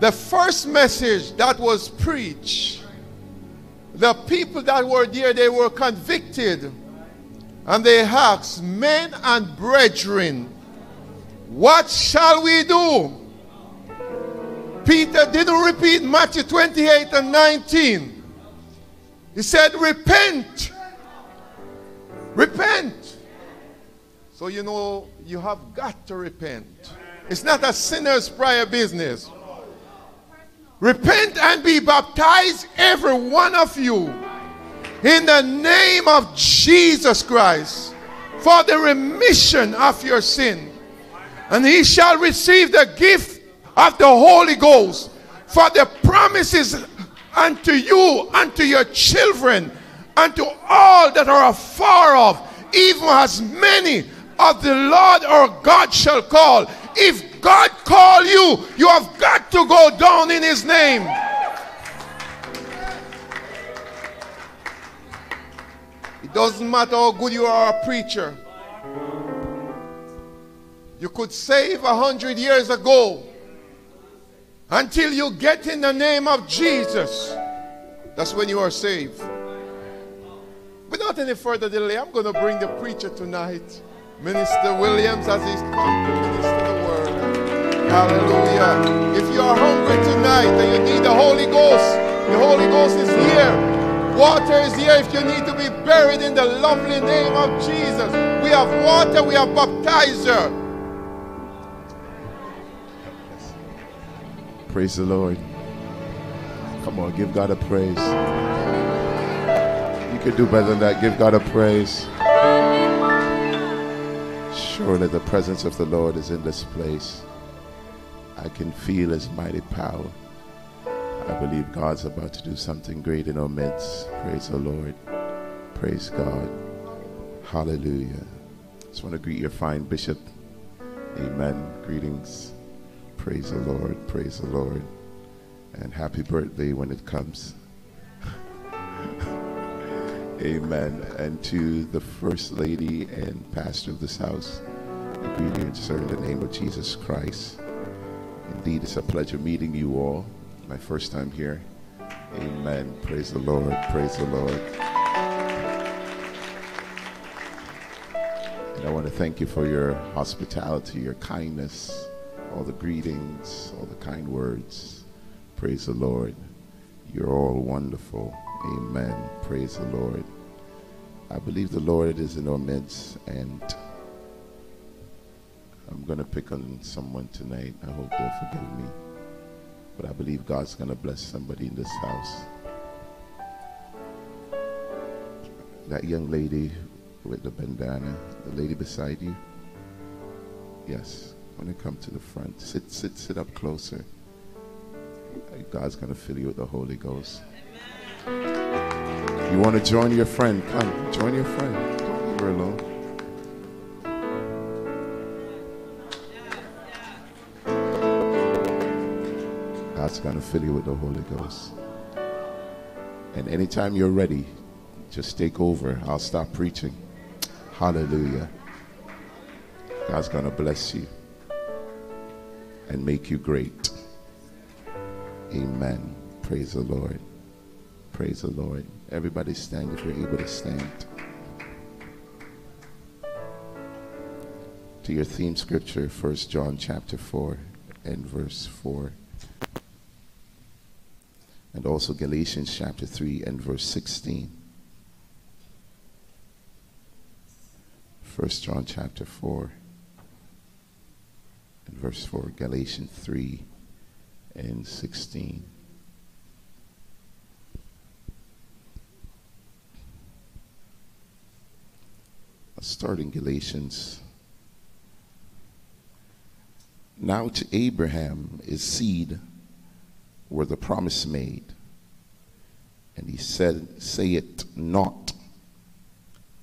the first message that was preached, the people that were there, they were convicted. And they asked, Men and brethren, what shall we do? Peter didn't repeat Matthew 28 and 19. He said, Repent. Repent. So, you know, you have got to repent. It's not a sinner's prayer business. Repent and be baptized, every one of you, in the name of Jesus Christ, for the remission of your sin. And he shall receive the gift of the Holy Ghost. For the promises unto you, unto your children, unto all that are afar off, even as many of the Lord our God shall call. If God call you, you have got to go down in his name. It doesn't matter how good you are a preacher. You could save a hundred years ago until you get in the name of Jesus. That's when you are saved. Without any further delay, I'm going to bring the preacher tonight, Minister Williams, as he's come to minister the word. Hallelujah. If you are hungry tonight and you need the Holy Ghost, the Holy Ghost is here. Water is here if you need to be buried in the lovely name of Jesus. We have water, we have baptizer. Praise the Lord. Come on, give God a praise. You can do better than that. Give God a praise. Surely the presence of the Lord is in this place. I can feel his mighty power. I believe God's about to do something great in our midst. Praise the Lord. Praise God. Hallelujah. Just want to greet your fine bishop. Amen. Greetings. Praise the Lord. Praise the Lord. And happy birthday when it comes. Amen. And to the First Lady and Pastor of this house, I greet you, sir, in the name of Jesus Christ. Indeed, it's a pleasure meeting you all. My first time here. Amen. Praise the Lord. Praise the Lord. And I want to thank you for your hospitality, your kindness, all the greetings, all the kind words. Praise the Lord. You're all wonderful. Amen. Praise the Lord. I believe the Lord is in our midst, and I'm going to pick on someone tonight. I hope they'll forgive me. But I believe God's going to bless somebody in this house. That young lady with the bandana, the lady beside you. Yes, when you come to the front, sit, sit, sit up closer. God's going to fill you with the Holy Ghost. You want to join your friend? Come, join your friend. Don't leave her alone. God's going to fill you with the Holy Ghost. And anytime you're ready, just take over. I'll stop preaching. Hallelujah. God's going to bless you and make you great. Amen. Praise the Lord. Praise the Lord. Everybody stand if you're able to stand. To your theme scripture, First John chapter 4 and verse 4. And also Galatians chapter 3 and verse 16. First John chapter 4 and verse 4. Galatians 3 and 16. Starting Galatians. Now to Abraham is seed were the promise made. And he said, Say it not,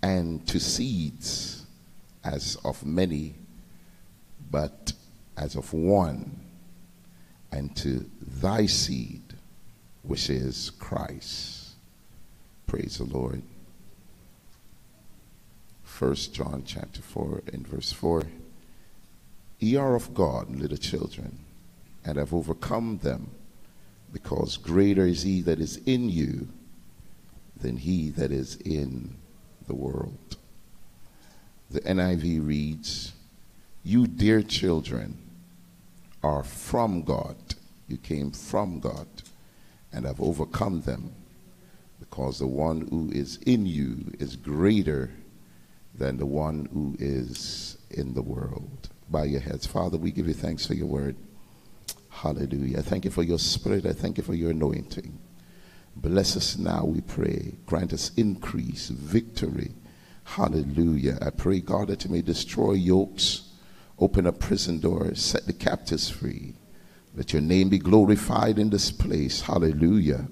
and to seeds as of many, but as of one, and to thy seed, which is Christ. Praise the Lord. First John chapter 4 and verse 4. Ye are of God, little children, and have overcome them, because greater is he that is in you than he that is in the world. The NIV reads, You dear children are from God. You came from God and have overcome them, because the one who is in you is greater than the one who is in the world. Bow your heads. Father, we give you thanks for your word. Hallelujah. I thank you for your spirit. I thank you for your anointing. Bless us now, we pray. Grant us increase, victory. Hallelujah. I pray, God, that you may destroy yokes, open up prison doors, set the captives free. Let your name be glorified in this place. Hallelujah.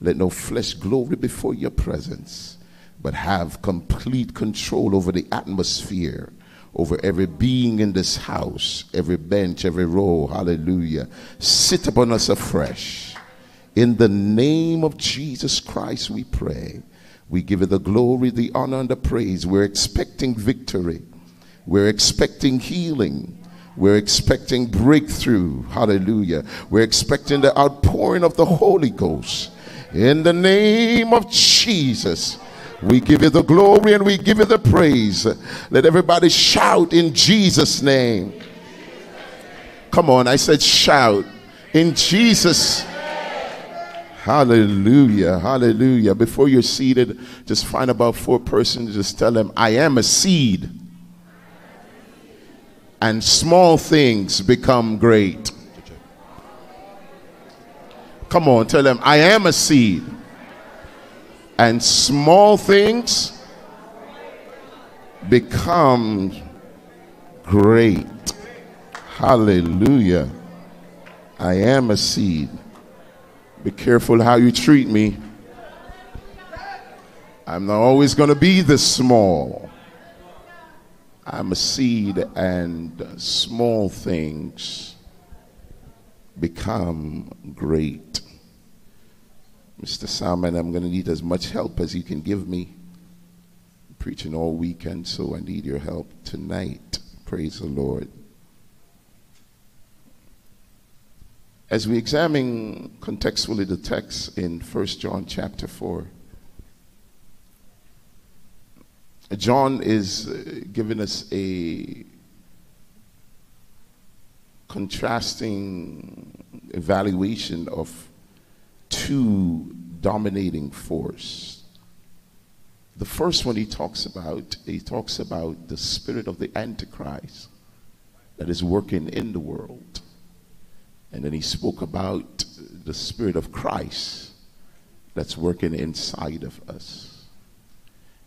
Let no flesh glory before your presence but have complete control over the atmosphere, over every being in this house, every bench, every row. Hallelujah. Sit upon us afresh. In the name of Jesus Christ, we pray. We give you the glory, the honor, and the praise. We're expecting victory. We're expecting healing. We're expecting breakthrough. Hallelujah. We're expecting the outpouring of the Holy Ghost. In the name of Jesus. We give you the glory and we give you the praise. Let everybody shout in Jesus' name. Come on, I said shout in Jesus. Hallelujah, hallelujah. Before you're seated, just find about four persons, just tell them, I am a seed. And small things become great. Come on, tell them, I am a seed and small things become great. Hallelujah. I am a seed. Be careful how you treat me. I'm not always going to be this small. I'm a seed, and small things become great. Mr. Salmon, I'm going to need as much help as you can give me. I'm preaching all weekend, so I need your help tonight. Praise the Lord. As we examine contextually the text in 1 John chapter 4, John is uh, giving us a contrasting evaluation of two dominating force. The first one he talks about, he talks about the spirit of the Antichrist that is working in the world. And then he spoke about the spirit of Christ that's working inside of us.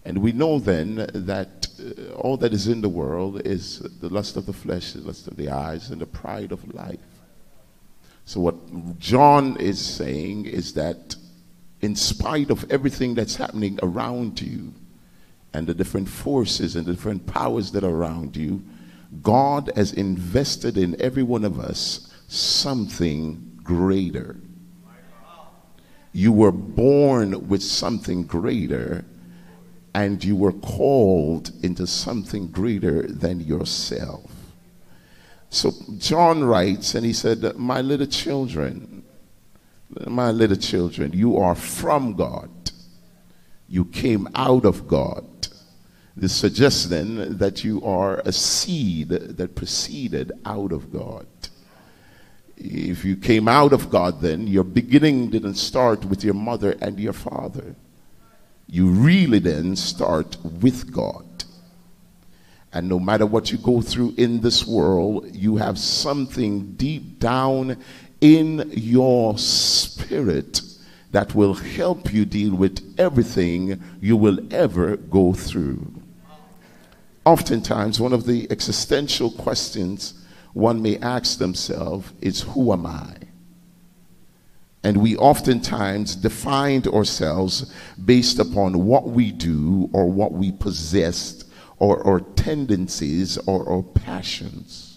And we know then that uh, all that is in the world is the lust of the flesh, the lust of the eyes, and the pride of life. So, what John is saying is that in spite of everything that's happening around you and the different forces and the different powers that are around you, God has invested in every one of us something greater. You were born with something greater and you were called into something greater than yourself. So John writes, and he said, My little children, my little children, you are from God. You came out of God. This suggests then that you are a seed that proceeded out of God. If you came out of God, then your beginning didn't start with your mother and your father you really then start with God. And no matter what you go through in this world, you have something deep down in your spirit that will help you deal with everything you will ever go through. Oftentimes, one of the existential questions one may ask themselves is Who am I? And we oftentimes define ourselves based upon what we do or what we possess or, or tendencies or, or passions.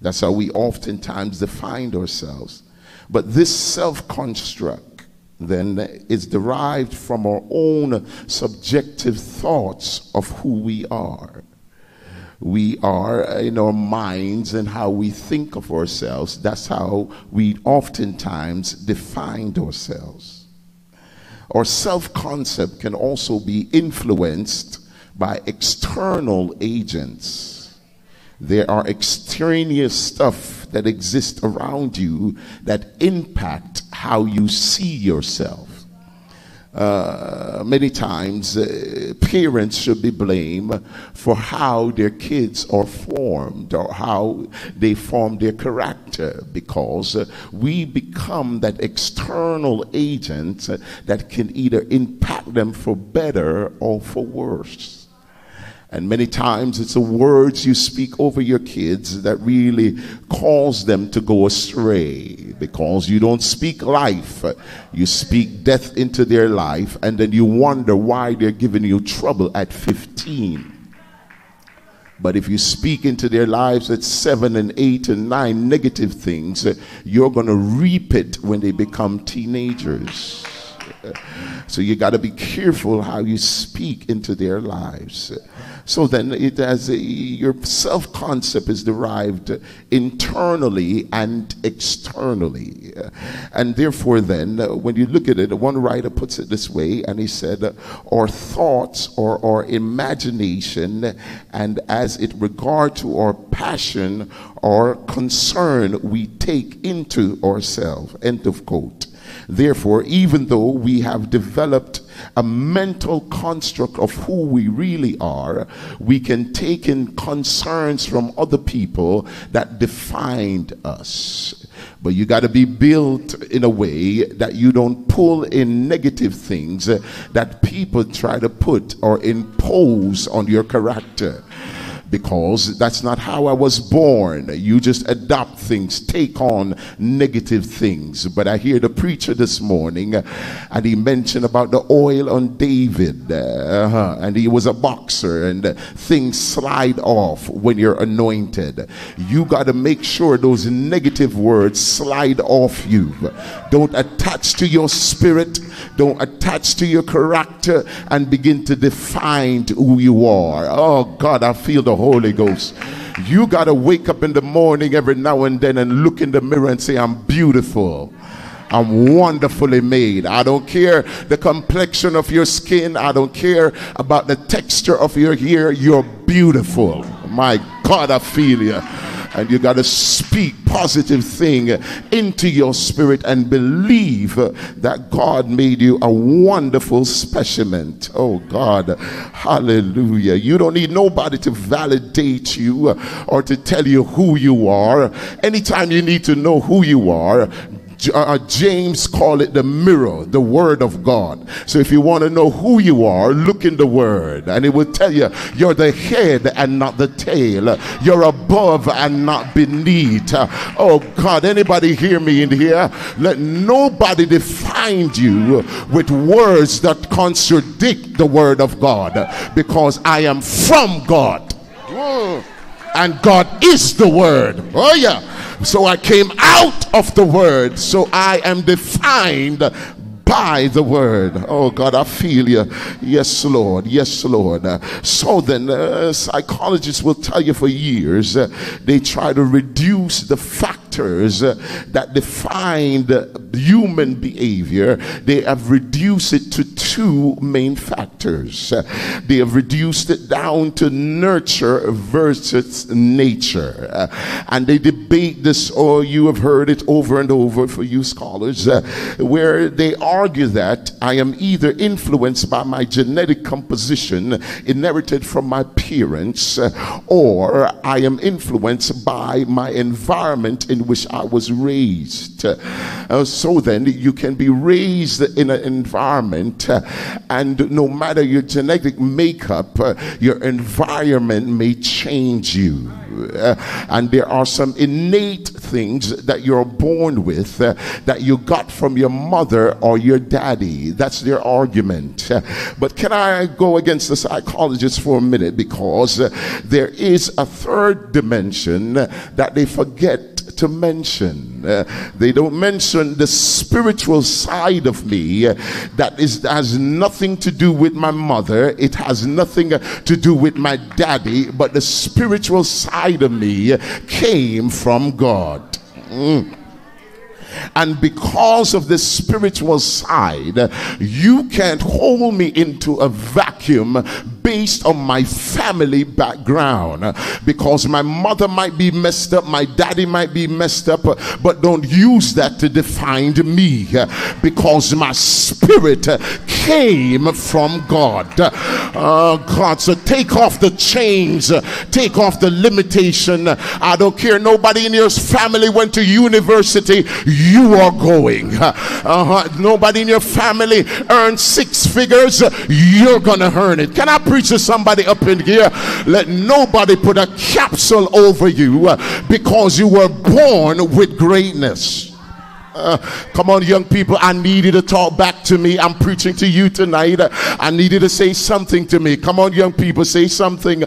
That's how we oftentimes define ourselves. But this self construct then is derived from our own subjective thoughts of who we are we are in our minds and how we think of ourselves. That's how we oftentimes define ourselves. Our self concept can also be influenced by external agents. There are extraneous stuff that exists around you that impact how you see yourself. Uh, many times uh, parents should be blamed for how their kids are formed or how they form their character because uh, we become that external agent that can either impact them for better or for worse. And many times it's the words you speak over your kids that really cause them to go astray because you don't speak life. You speak death into their life and then you wonder why they're giving you trouble at 15. But if you speak into their lives at seven and eight and nine negative things, you're going to reap it when they become teenagers. So you got to be careful how you speak into their lives. So then it has a, your self concept is derived internally and externally. And therefore, then, when you look at it, one writer puts it this way, and he said, Our thoughts or our imagination, and as it regard to our passion or concern, we take into ourselves. End of quote. Therefore, even though we have developed a mental construct of who we really are, we can take in concerns from other people that defined us. But you got to be built in a way that you don't pull in negative things that people try to put or impose on your character. Because that's not how I was born. You just adopt things, take on negative things. But I hear the preacher this morning, and he mentioned about the oil on David, uh, and he was a boxer, and things slide off when you're anointed. You got to make sure those negative words slide off you. Don't attach to your spirit, don't attach to your character, and begin to define who you are. Oh God, I feel the Holy Ghost. You got to wake up in the morning every now and then and look in the mirror and say, I'm beautiful. I'm wonderfully made. I don't care the complexion of your skin. I don't care about the texture of your hair. You're beautiful. My God, I feel you and you got to speak positive thing into your spirit and believe that God made you a wonderful specimen. Oh God, hallelujah. You don't need nobody to validate you or to tell you who you are. Anytime you need to know who you are, uh, James call it the mirror, the word of God. So if you want to know who you are, look in the word and it will tell you you're the head and not the tail. You're above and not beneath. Oh God, anybody hear me in here? Let nobody define you with words that contradict the word of God because I am from God. And God is the word. Oh yeah. So I came out of the word. So I am defined by the word. Oh God, I feel you. Yes, Lord. Yes, Lord. Uh, so then, uh, psychologists will tell you for years uh, they try to reduce the factors uh, that define human behavior. They have reduced it to two main factors. Uh, they have reduced it down to nurture versus nature. Uh, and they debate this, or you have heard it over and over for you scholars, where they argue that I am either influenced by my genetic composition inherited from my parents or I am influenced by my environment in which I was raised. Uh, so then you can be raised in an environment uh, and no matter your genetic makeup, uh, your environment may change you. Uh, and there are some innate things that you're born with uh, that you got from your mother or your daddy. That's their argument. Uh, but can I go against the psychologists for a minute because uh, there is a third dimension that they forget to mention. Uh, they don't mention the spiritual side of me uh, that is has nothing to do with my mother. It has nothing uh, to do with my daddy, but the spiritual side of me came from God. Mm. And because of the spiritual side, you can't hold me into a vacuum based on my family background because my mother might be messed up, my daddy might be messed up, but don't use that to define me because my spirit came from God. Oh God, so take off the chains, take off the limitation. I don't care, nobody in your family went to university, you are going. Uh-huh. Nobody in your family earned six figures, you're gonna earn it. Can I? Preach to somebody up in here. Let nobody put a capsule over you uh, because you were born with greatness. Uh, come on, young people. I need you to talk back to me. I'm preaching to you tonight. I need you to say something to me. Come on, young people, say something.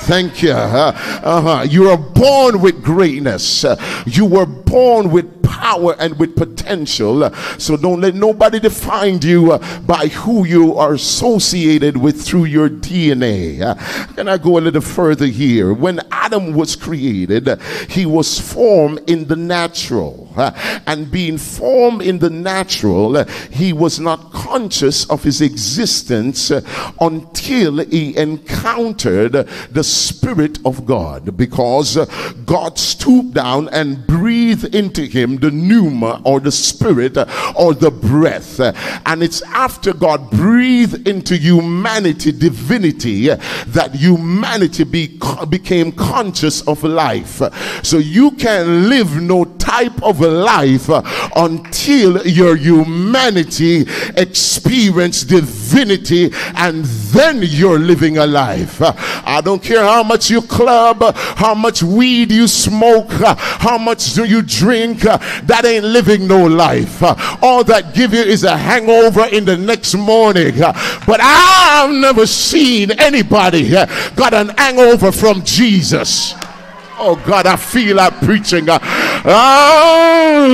Thank you. Uh, uh-huh. You were born with greatness. Uh, you were born with power and with potential. So don't let nobody define you uh, by who you are associated with through your DNA. Uh, can I go a little further here? When Adam was created, he was formed in the natural. Uh, and being formed in the natural, he was not conscious of his existence until he encountered the Spirit of God. Because God stooped down and breathed into him the pneuma or the spirit or the breath. And it's after God breathed into humanity divinity that humanity be, became conscious of life. So you can live no type of life until your humanity experience divinity and then you're living a life. I don't care how much you club, how much weed you smoke, how much do you drink, that ain't living no life. All that give you is a hangover in the next morning. But I've never seen anybody got an hangover from Jesus. Oh God, I feel like preaching. Oh,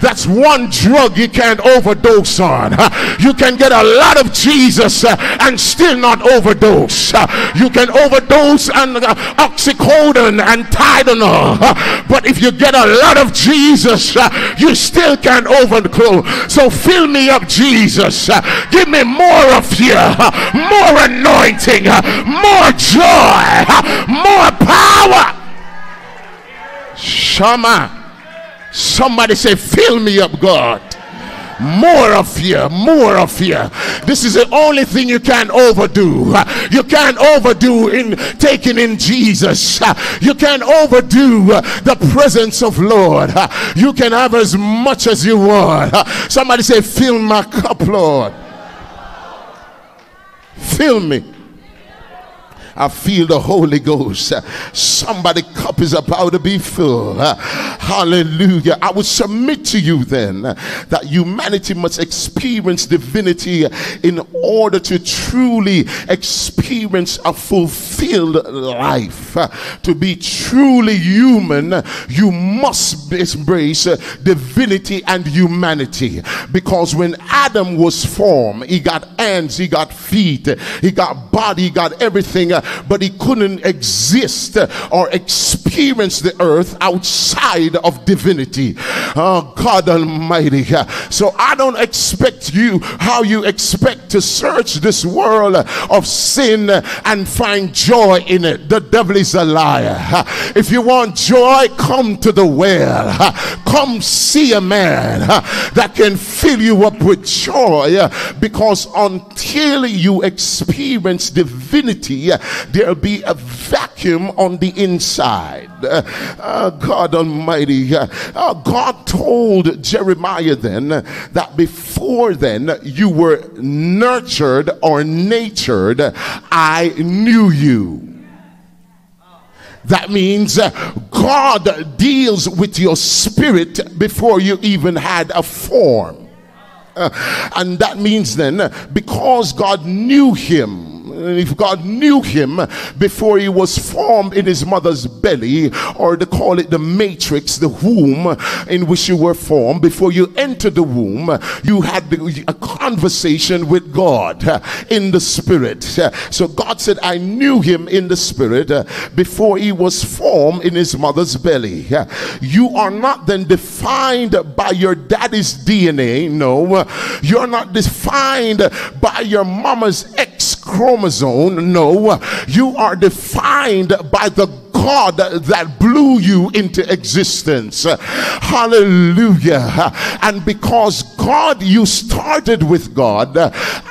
that's one drug you can't overdose on. Uh, You can get a lot of Jesus uh, and still not overdose. Uh, you can overdose on uh, oxycodone and Tylenol, but if you get a lot of Jesus, you still can't overdose. So fill me up, Jesus. Give me more of you, more anointing, more joy, more power. Shama. Somebody say, fill me up, God. More of you, more of you. This is the only thing you can overdo. You can't overdo in taking in Jesus. You can't overdo the presence of Lord. You can have as much as you want. Somebody say, fill my cup, Lord. Fill me. I feel the Holy Ghost. Somebody cup is about to be full. Hallelujah. I would submit to you then that humanity must experience divinity in order to truly experience a fulfilled life. To be truly human, you must embrace divinity and humanity. Because when Adam was formed, he got hands, he got feet, he got body, he got everything but he couldn't exist or experience the earth outside of divinity. Oh, God Almighty. So I don't expect you how you expect to search this world of sin and find joy in it. The devil is a liar. If you want joy, come to the well. Come see a man that can fill you up with joy because until you experience divinity, there'll be a vacuum on the inside. Uh, uh, God Almighty, uh, uh, God told Jeremiah then that before then you were nurtured or natured, I knew you. That means uh, God deals with your spirit before you even had a form. Uh, and that means then, because God knew him, if God knew him before he was formed in his mother's belly, or to call it the matrix, the womb in which you were formed, before you entered the womb, you had a conversation with God in the spirit. So God said, I knew him in the spirit before he was formed in his mother's belly. You are not then defined by your daddy's DNA. No, you're not defined by your mama's X chromosome. No, you are defined by the God that blew you into existence. Hallelujah. And because God, you started with God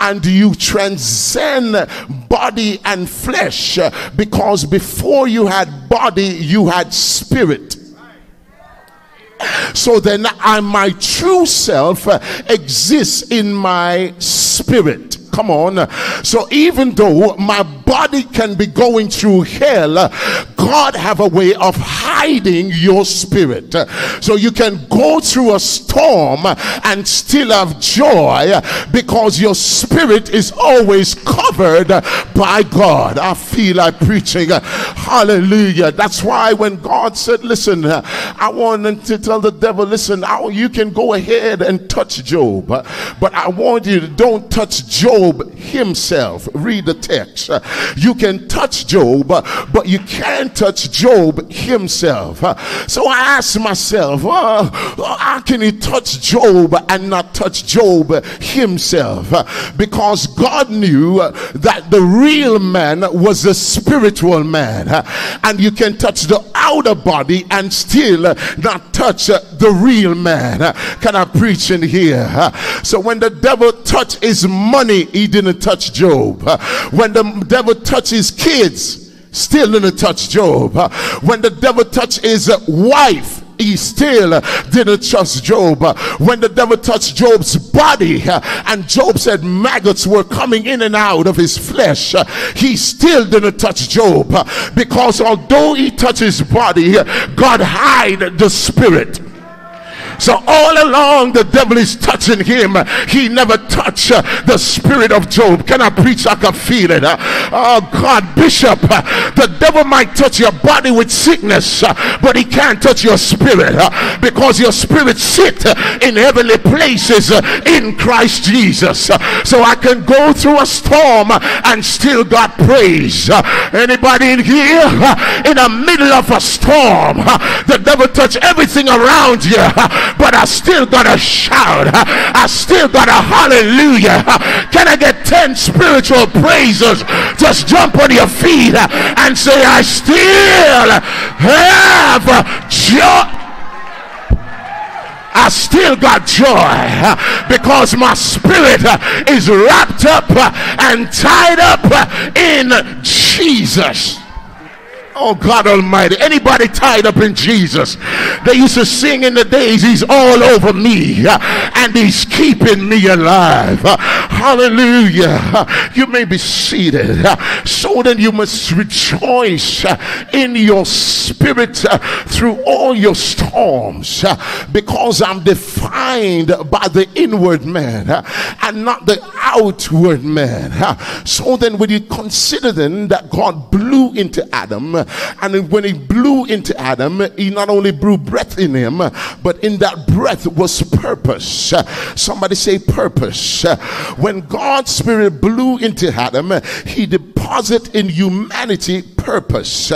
and you transcend body and flesh because before you had body, you had spirit. So then I, my true self uh, exists in my spirit. Come on. So even though my body can be going through hell, God have a way of hiding your spirit. So you can go through a storm and still have joy because your spirit is always covered by God. I feel like preaching. Hallelujah. That's why when God said, listen, I want to tell the devil, listen, you can go ahead and touch Job, but I want you to don't touch Job himself. Read the text. You can touch Job, but you can't touch Job himself. So I asked myself, uh, how can he touch Job and not touch Job himself? Because God knew that the real man was a spiritual man, and you can touch the outer body and still not touch the real man. Can I preach in here? So when the devil touched his money, he didn't touch Job. When the devil touched his kids, still didn't touch Job. When the devil touched his wife, he still didn't trust Job. When the devil touched Job's body and Job said maggots were coming in and out of his flesh, he still didn't touch Job because although he touched his body, God hide the spirit. So all along the devil is touching him. He never touched uh, the spirit of Job. Can I preach? I can feel it. Uh, oh God, Bishop, uh, the devil might touch your body with sickness, uh, but he can't touch your spirit uh, because your spirit sit uh, in heavenly places in Christ Jesus. So I can go through a storm and still God praise. Anybody in here in the middle of a storm, the devil touch everything around you, but I still got to shout. I still got a hallelujah. Can I get 10 spiritual praises? Just jump on your feet and say, I still have joy. I still got joy because my spirit is wrapped up and tied up in Jesus. Oh God Almighty. Anybody tied up in Jesus? They used to sing in the days, He's all over me uh, and He's keeping me alive. Uh, Hallelujah. You may be seated. Uh, So then you must rejoice in your spirit through all your storms because I'm defined by the inward man and not the outward man. So then when you consider then that God blew into Adam and when he blew into Adam, he not only blew breath in him, but in that breath was purpose. Somebody say purpose. When God's spirit blew into Adam, he deposited in humanity purpose.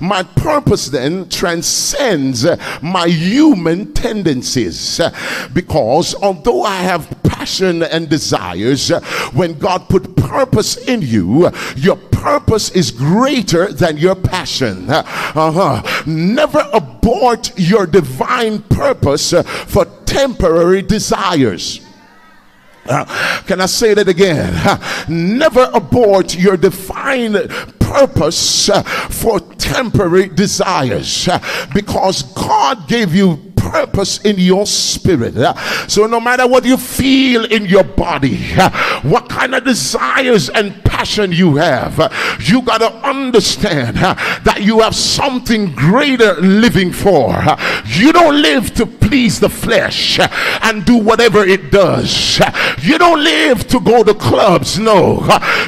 My purpose then transcends my human tendencies because although I have passion and desires, when God put purpose in you, your purpose is greater than your passion. Uh, uh-huh. Never abort your divine purpose uh, for temporary desires. Uh, can I say that again? Uh, never abort your divine purpose uh, for temporary desires because God gave you purpose in your spirit. So no matter what you feel in your body, what kind of desires and passion you have, you got to understand that you have something greater living for. You don't live to please the flesh and do whatever it does. You don't live to go to clubs, no.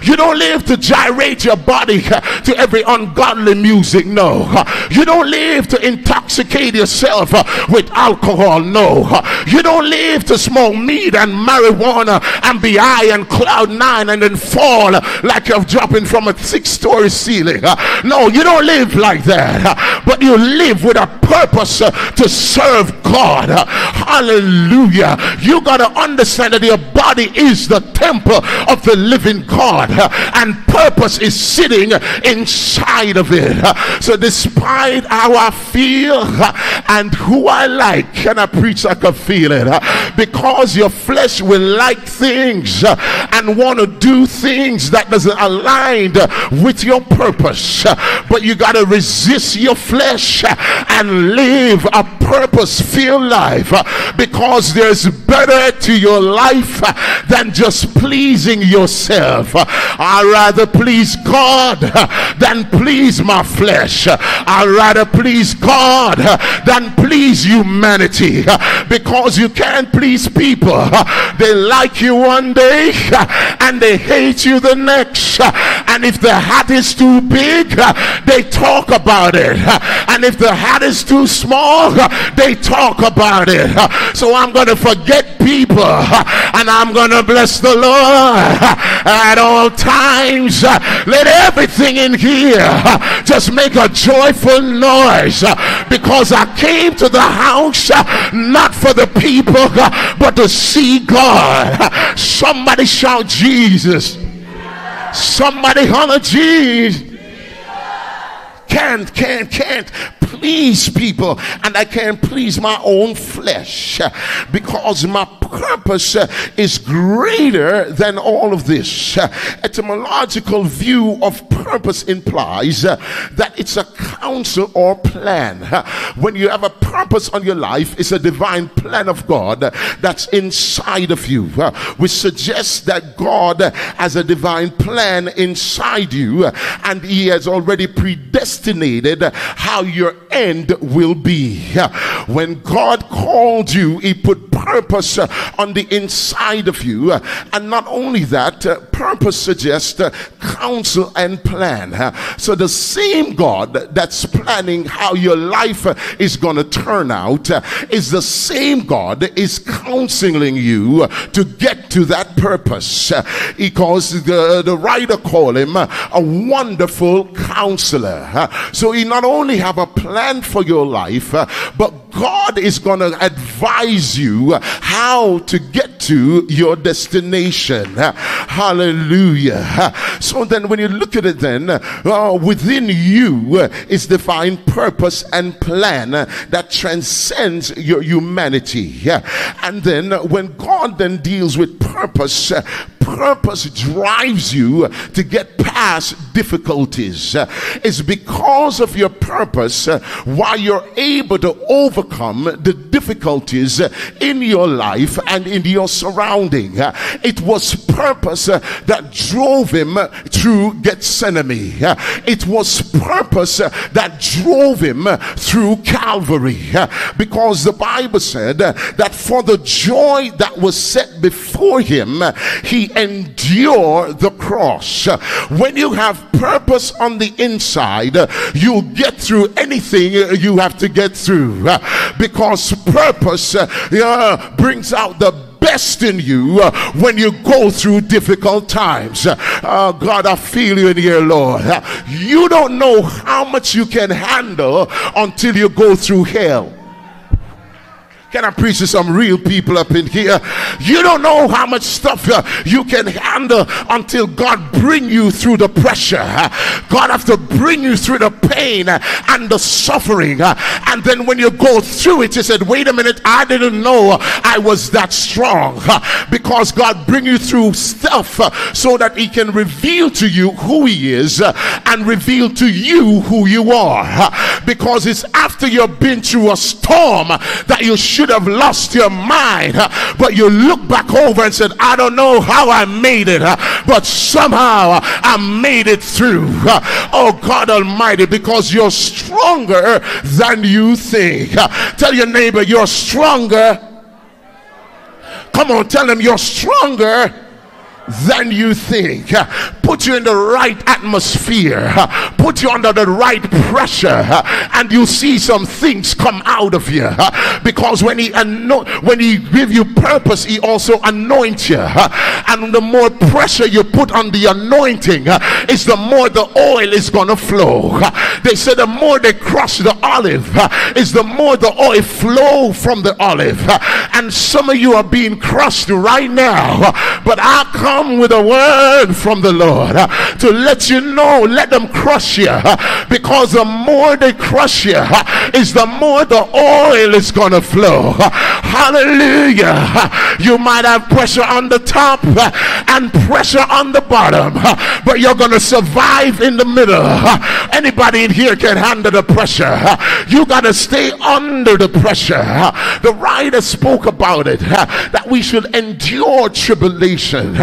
You don't live to gyrate your body to every ungodly music, no. You don't live to intoxicate yourself uh, with alcohol, no. You don't live to smoke meat and marijuana and be high and cloud nine and then fall like you're dropping from a six story ceiling. No, you don't live like that, but you live with a purpose to serve God. Hallelujah. You got to understand that your body is the temple of the living God, and purpose is sitting inside of it. So, despite how I feel and who I like, can I preach I feel it? Because your flesh will like things uh, and want to do things that doesn't align uh, with your purpose. But you got to resist your flesh uh, and live a purpose filled life because there's better to your life than just pleasing yourself. I'd rather please God than please my flesh. I'd rather please God than please humanity because you can't please people. They like you one day and they hate you the next. And if the hat is too big, they talk about it. And if the hat is too small, they talk about it. So I'm going to forget people and I'm going to bless the Lord at all times. Let everything in here just make a joyful noise because I came to the house uh, not for the people uh, but to see God. Somebody shout Jesus. Somebody holler Jesus can't, can't, can't please people, and I can't please my own flesh because my purpose is greater than all of this. Etymological view of purpose implies that it's a counsel or plan. When you have a purpose on your life, it's a divine plan of God that's inside of you, which suggests that God has a divine plan inside you and He has already predestinated how your end will be. When God called you, He put purpose uh, on the inside of you. Uh, And not only that, uh, purpose suggests uh, counsel and plan. Uh, so the same God that's planning how your life uh, is going to turn out is the same God is counseling you to get to that purpose. Because the, the writer called him a wonderful counselor. Uh, So he not only have a plan for your life, uh, but God is going to advise you how to get to your destination. Hallelujah. So then, when you look at it, then uh, within you is divine purpose and plan that transcends your humanity. And then, when God then deals with purpose, purpose drives you to get past difficulties. It's because of your purpose why you're able to overcome the difficulties in your life and in your surrounding. It was purpose that drove him through Gethsemane. It was purpose that drove him through Calvary because the Bible said that for the joy that was set before him, he endured the cross. When you have purpose on the inside, you'll get through anything you have to get through because purpose uh, brings out the best in you uh, when you go through difficult times. Uh, God, I feel you in here, Lord. You don't know how much you can handle until you go through hell. Can I preach to some real people up in here? You don't know how much stuff uh, you can handle until God bring you through the pressure. God have to bring you through the pain uh, and the suffering. uh, And then when you go through it, you said, wait a minute, I didn't know I was that strong. uh, Because God bring you through stuff uh, so that he can reveal to you who he is uh, and reveal to you who you are. uh, Because it's after you've been through a storm that you should have lost your mind. But you look back over and said, I don't know how I made it, but somehow uh, I made it through. Oh God Almighty, because you're stronger than you think. Tell your neighbor, you're stronger. Come on, tell them you're stronger than you think. Put you in the right atmosphere, put you under the right pressure, and you see some things come out of you. Because when he anoint, when he give you purpose, he also anoints you. And the more pressure you put on the anointing, is the more the oil is gonna flow. They say the more they crush the olive, is the more the oil flow from the olive. And some of you are being crushed right now, but I come with a word from the Lord uh, to let you know, let them crush you, uh, because the more they crush you, uh, is the more the oil is gonna flow. Uh, Hallelujah. You might have pressure on the top and pressure on the bottom, but you're gonna survive in the middle. Anybody in here can handle the pressure. You gotta stay under the pressure. The writer spoke about it that we should endure tribulation.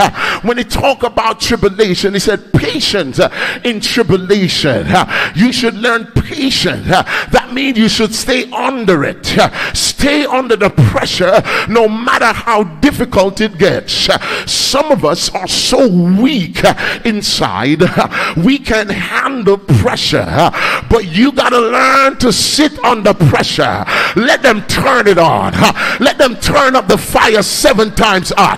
When he talked about tribulation, he said patience uh, in tribulation. Uh, You should learn patience. Uh, That means you should stay under it. Stay under the pressure no matter how difficult it gets. Some of us are so weak inside, we can handle pressure, but you got to learn to sit under pressure. Let them turn it on. Let them turn up the fire seven times uh,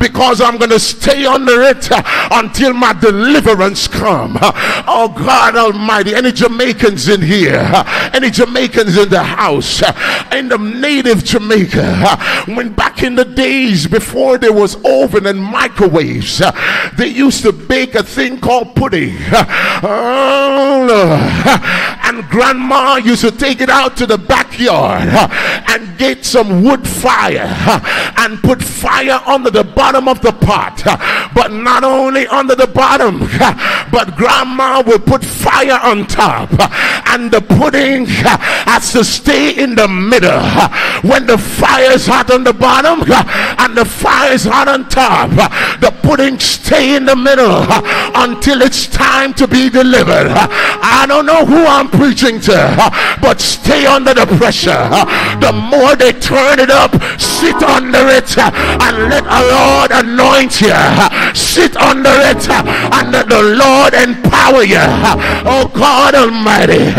because I'm going to stay under it uh, until my deliverance come. Oh God Almighty, any Jamaicans in here, any Jamaicans in the house, in the native Jamaica, when back in the days before there was oven and microwaves, they used to bake a thing called pudding. Oh. And And grandma used to take it out to the backyard and get some wood fire and put fire under the bottom of the pot. But not only under the bottom, but grandma would put fire on top. And the pudding has to stay in the middle. When the fire is hot on the bottom and the fire is hot on top, the pudding stay in the middle until it's time to be delivered. I don't know who I'm preaching to, but stay under the pressure. The more they turn it up, sit under it and let the Lord anoint you. Sit under it and let the Lord empower you. Oh God Almighty,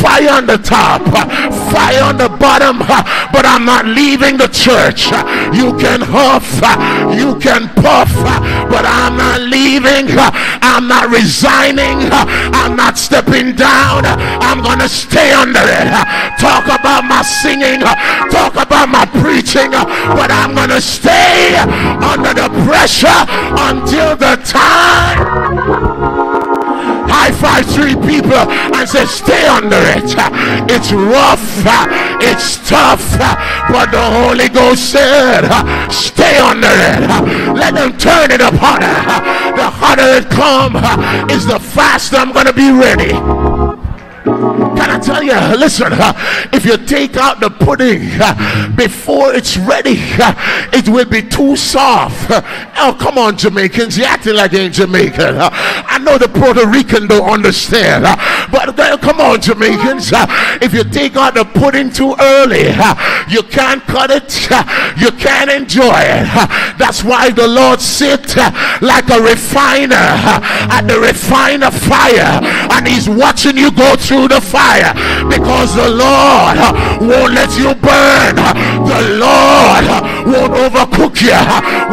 fire on the top, fire on the bottom, but I'm not leaving the church. You can huff, you can puff, but I'm not leaving. I'm not resigning. I'm not stepping down. I'm gonna stay under it. Talk about my singing, talk about my preaching, but I'm gonna stay under the pressure until the time five three people and say stay under it. It's rough. It's tough. But the holy ghost said stay under it. Let them turn it up hotter the hotter it come is the faster i'm gonna be ready can I tell you, listen, if you take out the pudding before it's ready, it will be too soft. Oh, come on, Jamaicans, You're acting like you ain't Jamaican. I know the Puerto Rican don't understand, but come on, Jamaicans, if you take out the pudding too early, you can't cut it, you can't enjoy it. That's why the Lord sit like a refiner at the refiner fire, and He's watching you go through the fire because the Lord won't let you burn. The Lord won't overcook you.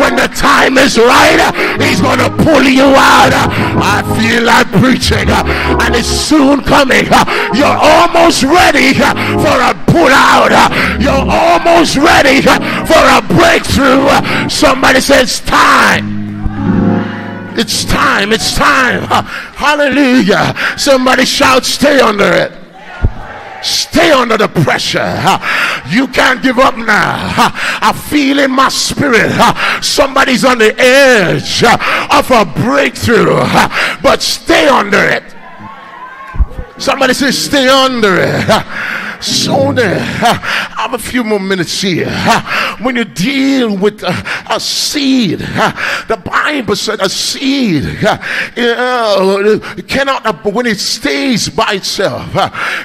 When the time is right, He's going to pull you out. I feel like preaching, and it's soon coming. You're almost ready for a pull out. You're almost ready for a breakthrough. Somebody says, Time. It's time. It's time. Hallelujah. Somebody shout, stay under it. Stay under the pressure. You can't give up now. I feel in my spirit somebody's on the edge of a breakthrough, but stay under it. Somebody says, stay under it. There, I have a few more minutes here. When you deal with a, a seed, the Bible said a seed uh, cannot, when it stays by itself,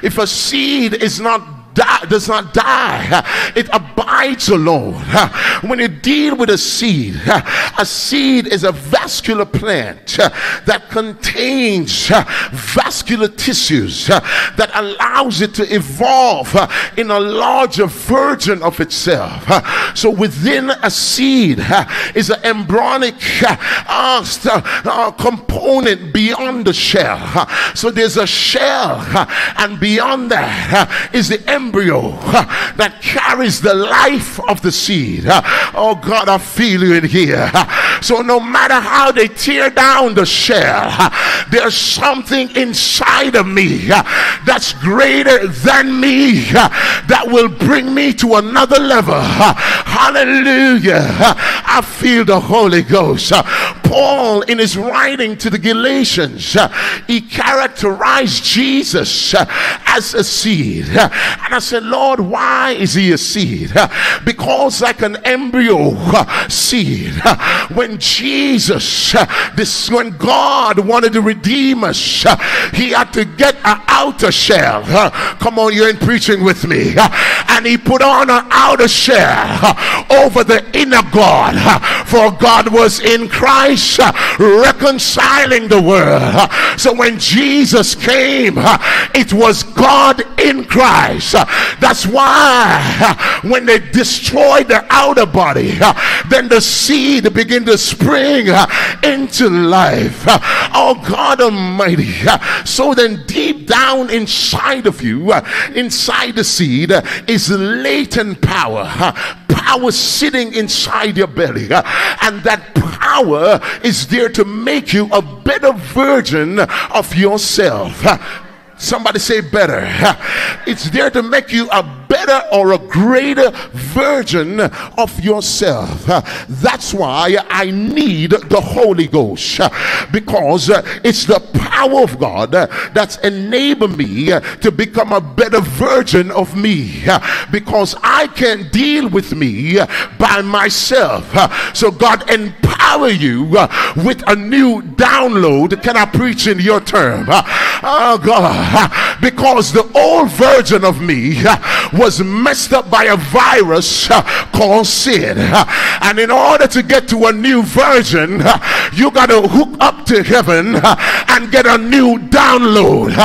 if a seed is not die, does not die, it abides alone. When you deal with a seed, a seed is a vascular plant that contains vascular tissues that allows it to evolve in a larger version of itself. So within a seed is an embryonic uh, uh, component beyond the shell. So there's a shell, and beyond that is the embryo that carries the life of the seed. Oh God, I feel you in here. So no matter how they tear down the shell, there's something inside of me that's greater than me that will bring me to another level. Hallelujah. I feel the Holy Ghost. Paul, in his writing to the Galatians, he characterized Jesus as a seed. And I said, Lord, why is he a seed? Because, like an embryo seed, when Jesus, this when God wanted to redeem us, he had to get an outer shell. Come on, you ain't preaching with me. And he put on an outer shell over the inner God. For God was in Christ reconciling the world. So when Jesus came, it was God in Christ. That's why when they destroy the outer body, then the seed begin to spring into life. Oh God Almighty. So then, deep down inside of you, inside the seed, is latent power. Power sitting inside your belly. And that power is there to make you a better version of yourself. Somebody say better. It's there to make you a better or a greater version of yourself. That's why I need the Holy Ghost because uh, it's the power of God uh, that's enabled me uh, to become a better version of me because I can't deal with me by myself. So God empower you with a new download. Can I preach in your term? Oh God, because the old version of me was messed up by a virus called sin. And in order to get to a new version, you got to hook up to heaven and get a new download.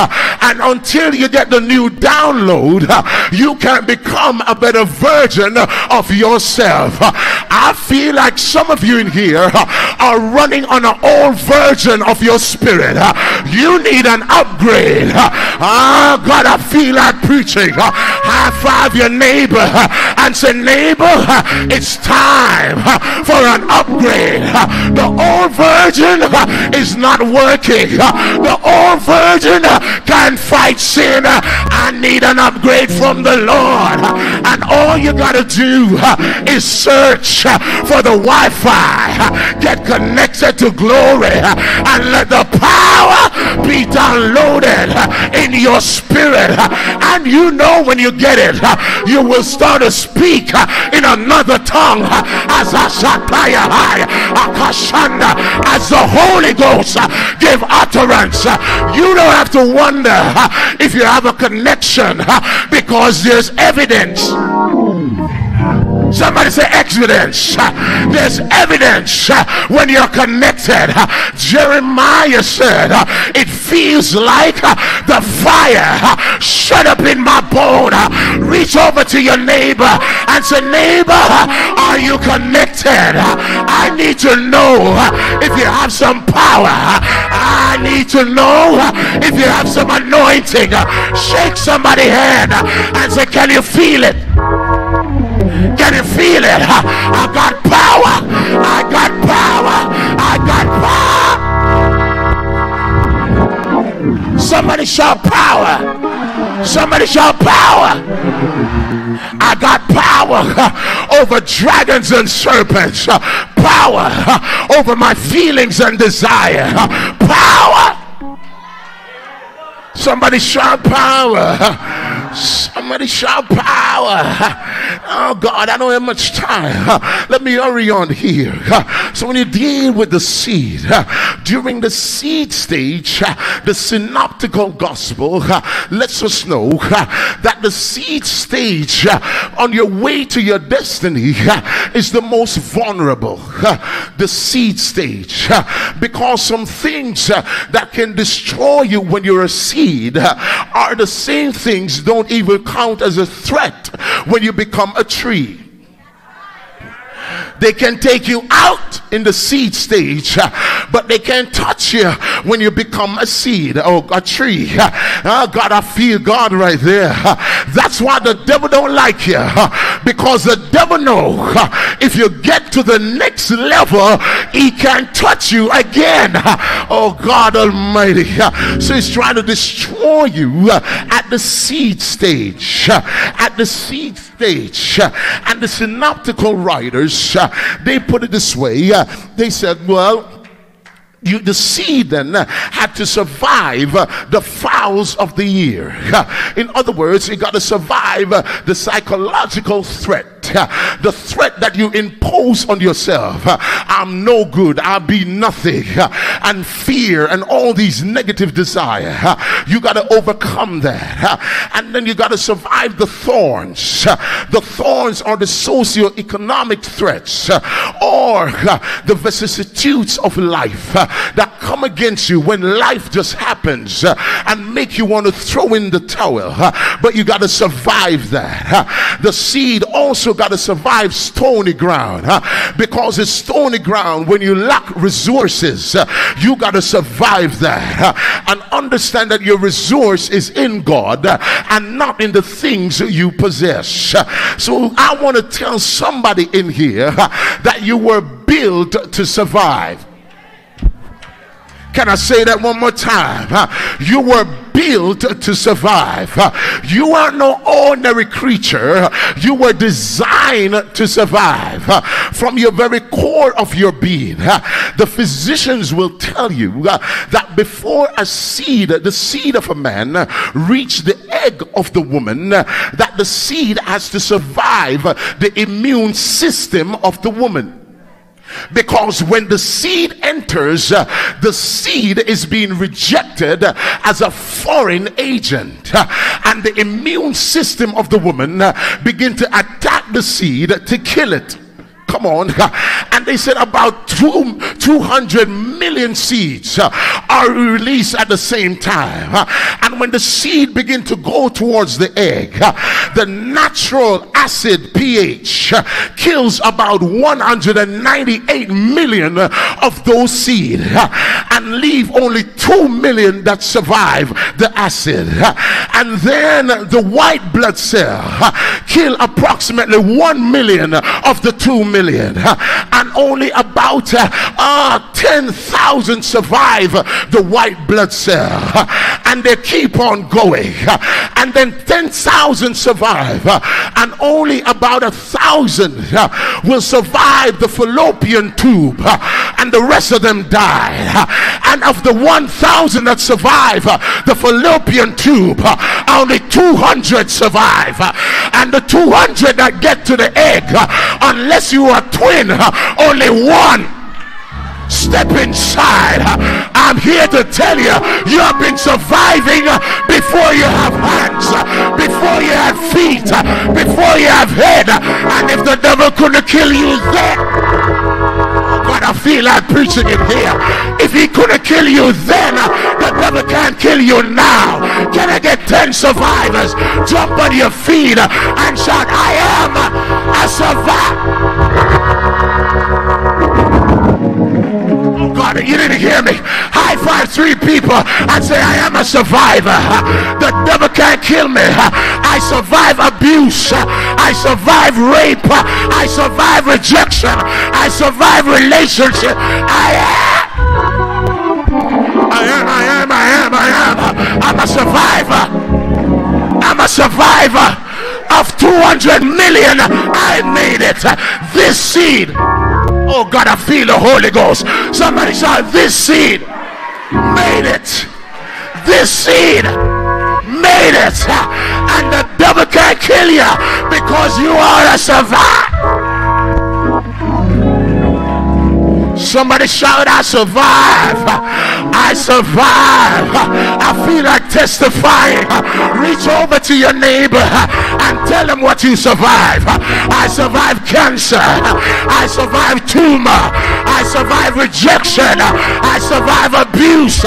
And until you get the new download, you can't become a better version of yourself. I feel like some of you in here are running on an old version of your spirit. You need an upgrade. Oh God, I feel like preaching. High five your neighbor and say, neighbor, it's time for an upgrade. The old virgin is not working. The old virgin can't fight sin. I need an upgrade from the Lord. And all you got to do is search for the Wi Fi, get connected to glory, and let the power be downloaded in your spirit. And you know when you get it, you will start to speak in another tongue as as the Holy Ghost give utterance. You don't have to wonder if you have a connection because there's evidence. Somebody say evidence. There's evidence when you're connected. Jeremiah said, It feels like the fire shut up in my bone. Reach over to your neighbor and say, Neighbor, are you connected? I need to know if you have some power. I need to know if you have some anointing. Shake somebody's hand and say, Can you feel it? Can you feel it? I got power. I got power. I got power. Somebody shout power. Somebody shout power. I got power over dragons and serpents. Power over my feelings and desire. Power. Somebody shout power. Somebody shout power. Oh God, I don't have much time. Let me hurry on here. So when you deal with the seed, during the seed stage, the synoptical gospel lets us know that the seed stage on your way to your destiny is the most vulnerable. The seed stage. Because some things that can destroy you when you're a seed are the same things don't even count as a threat when you become a tree. They can take you out in the seed stage, but they can't touch you when you become a seed or a tree. Oh God, I feel God right there. That's why the devil don't like you because the devil know if you get to the next level, he can touch you again. Oh God Almighty. So he's trying to destroy you at the seed stage. At the seed stage. And the synoptical writers, they put it this way. They said, well, you, the seed then had to survive the fowls of the year. In other words, it got to survive the psychological threat the threat that you impose on yourself uh, i'm no good i'll be nothing uh, and fear and all these negative desire uh, you got to overcome that and then you got to survive the thorns the thorns are the socio-economic threats or the vicissitudes of life that come against you when life just happens and make you want to throw in the towel but you got to survive that the seed also got to survive stony ground huh? because it's stony ground when you lack resources uh, you got to survive that huh? and understand that your resource is in God uh, and not in the things you possess so I want to tell somebody in here that you were built to survive Can I say that one more time? You were built to survive. You are no ordinary creature. You were designed to survive from your very core of your being. The physicians will tell you that before a seed, the seed of a man, reach the egg of the woman, that the seed has to survive the immune system of the woman. Because when the seed enters, uh, the seed is being rejected as a foreign agent. Uh, and the immune system of the woman uh, begin to attack the seed to kill it. Come on. And they said about two, 200 million seeds uh, are released at the same time. Uh, and when the seed begin to go towards the egg, uh, the natural acid pH kills about 198 million of those seed and leave only 2 million that survive the acid. And then the white blood cell kill approximately 1 million of the 2 million and only about uh, 10,000 thousand survive the white blood cell. And they keep on going. And then 10,000 survive. And only about a thousand will survive the fallopian tube. And the rest of them die. And of the 1,000 that survive the fallopian tube only 200 survive. And the 200 that get to the egg unless you are twin only one step inside i'm here to tell you you have been surviving before you have hands before you have feet before you have head and if the devil couldn't kill you then oh but I feel like preaching it here. If he couldn't kill you then, the devil can't kill you now. Can I get 10 survivors? Jump on your feet and shout, I am a survivor. You didn't hear me. High five three people and say, I am a survivor. The devil can't kill me. I survive abuse. I survive rape. I survive rejection. I survive relationship. I am. I am, I am, I am, I am. I'm a survivor. I'm a survivor of 200 million. I made it. This seed. Oh God, I feel the Holy Ghost. Somebody shout, This seed made it. This seed made it. And the devil can't kill you because you are a survivor. Somebody shout, I survive. I survive. I feel like testifying. Reach over to your neighbor and tell him what you survive. I survive cancer. I survive tumor. I survive rejection. I survive abuse.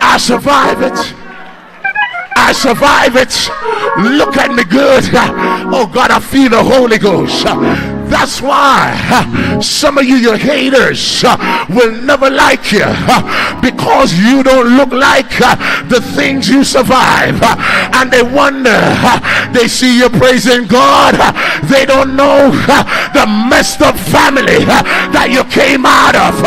I survive it. I survive it. Look at me good. Oh God, I feel the Holy Ghost. That's why some of you, your haters, will never like you because you don't look like the things you survive. And they wonder, they see you praising God. They don't know the messed up family that you came out of.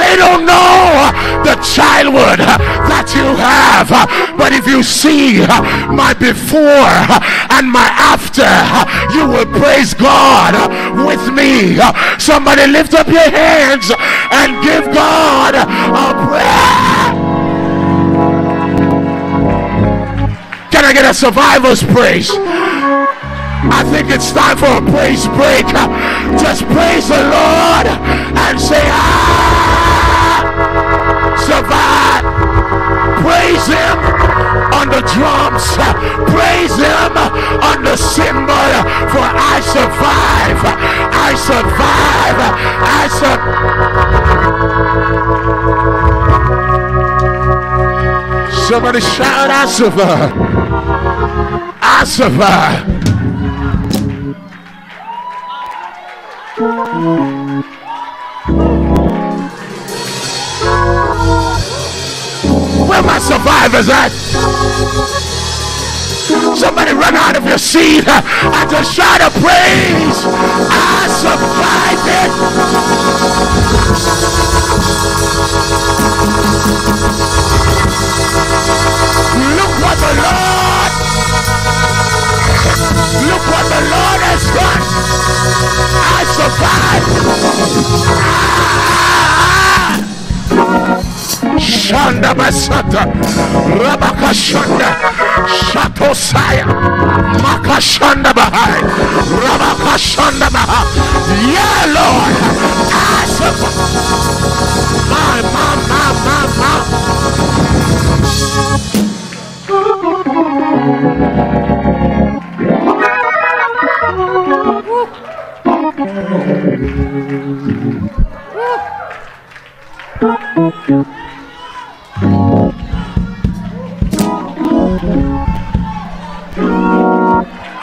They don't know the childhood that you have. But if you see my before and my after, you will praise God with me. Somebody lift up your hands and give God a prayer. Can I get a survivor's praise? I think it's time for a praise break. Just praise the Lord and say, ah, survive. Praise Him the drums. Praise Him on the cymbal. For I survive. I survive. I survive. Somebody shout, I survive. I survive. Where my survivors at? Somebody run out of your seat and just shout a praise. I survived it. Look what the Lord, look what the Lord has done. I survived. Ah! Shanda Basata, Rabaka Shanda, Shato Saya, Makashanda Bahai, Rabaka Shanda Bahai. Yeah, Lord. My, my, my, my, my.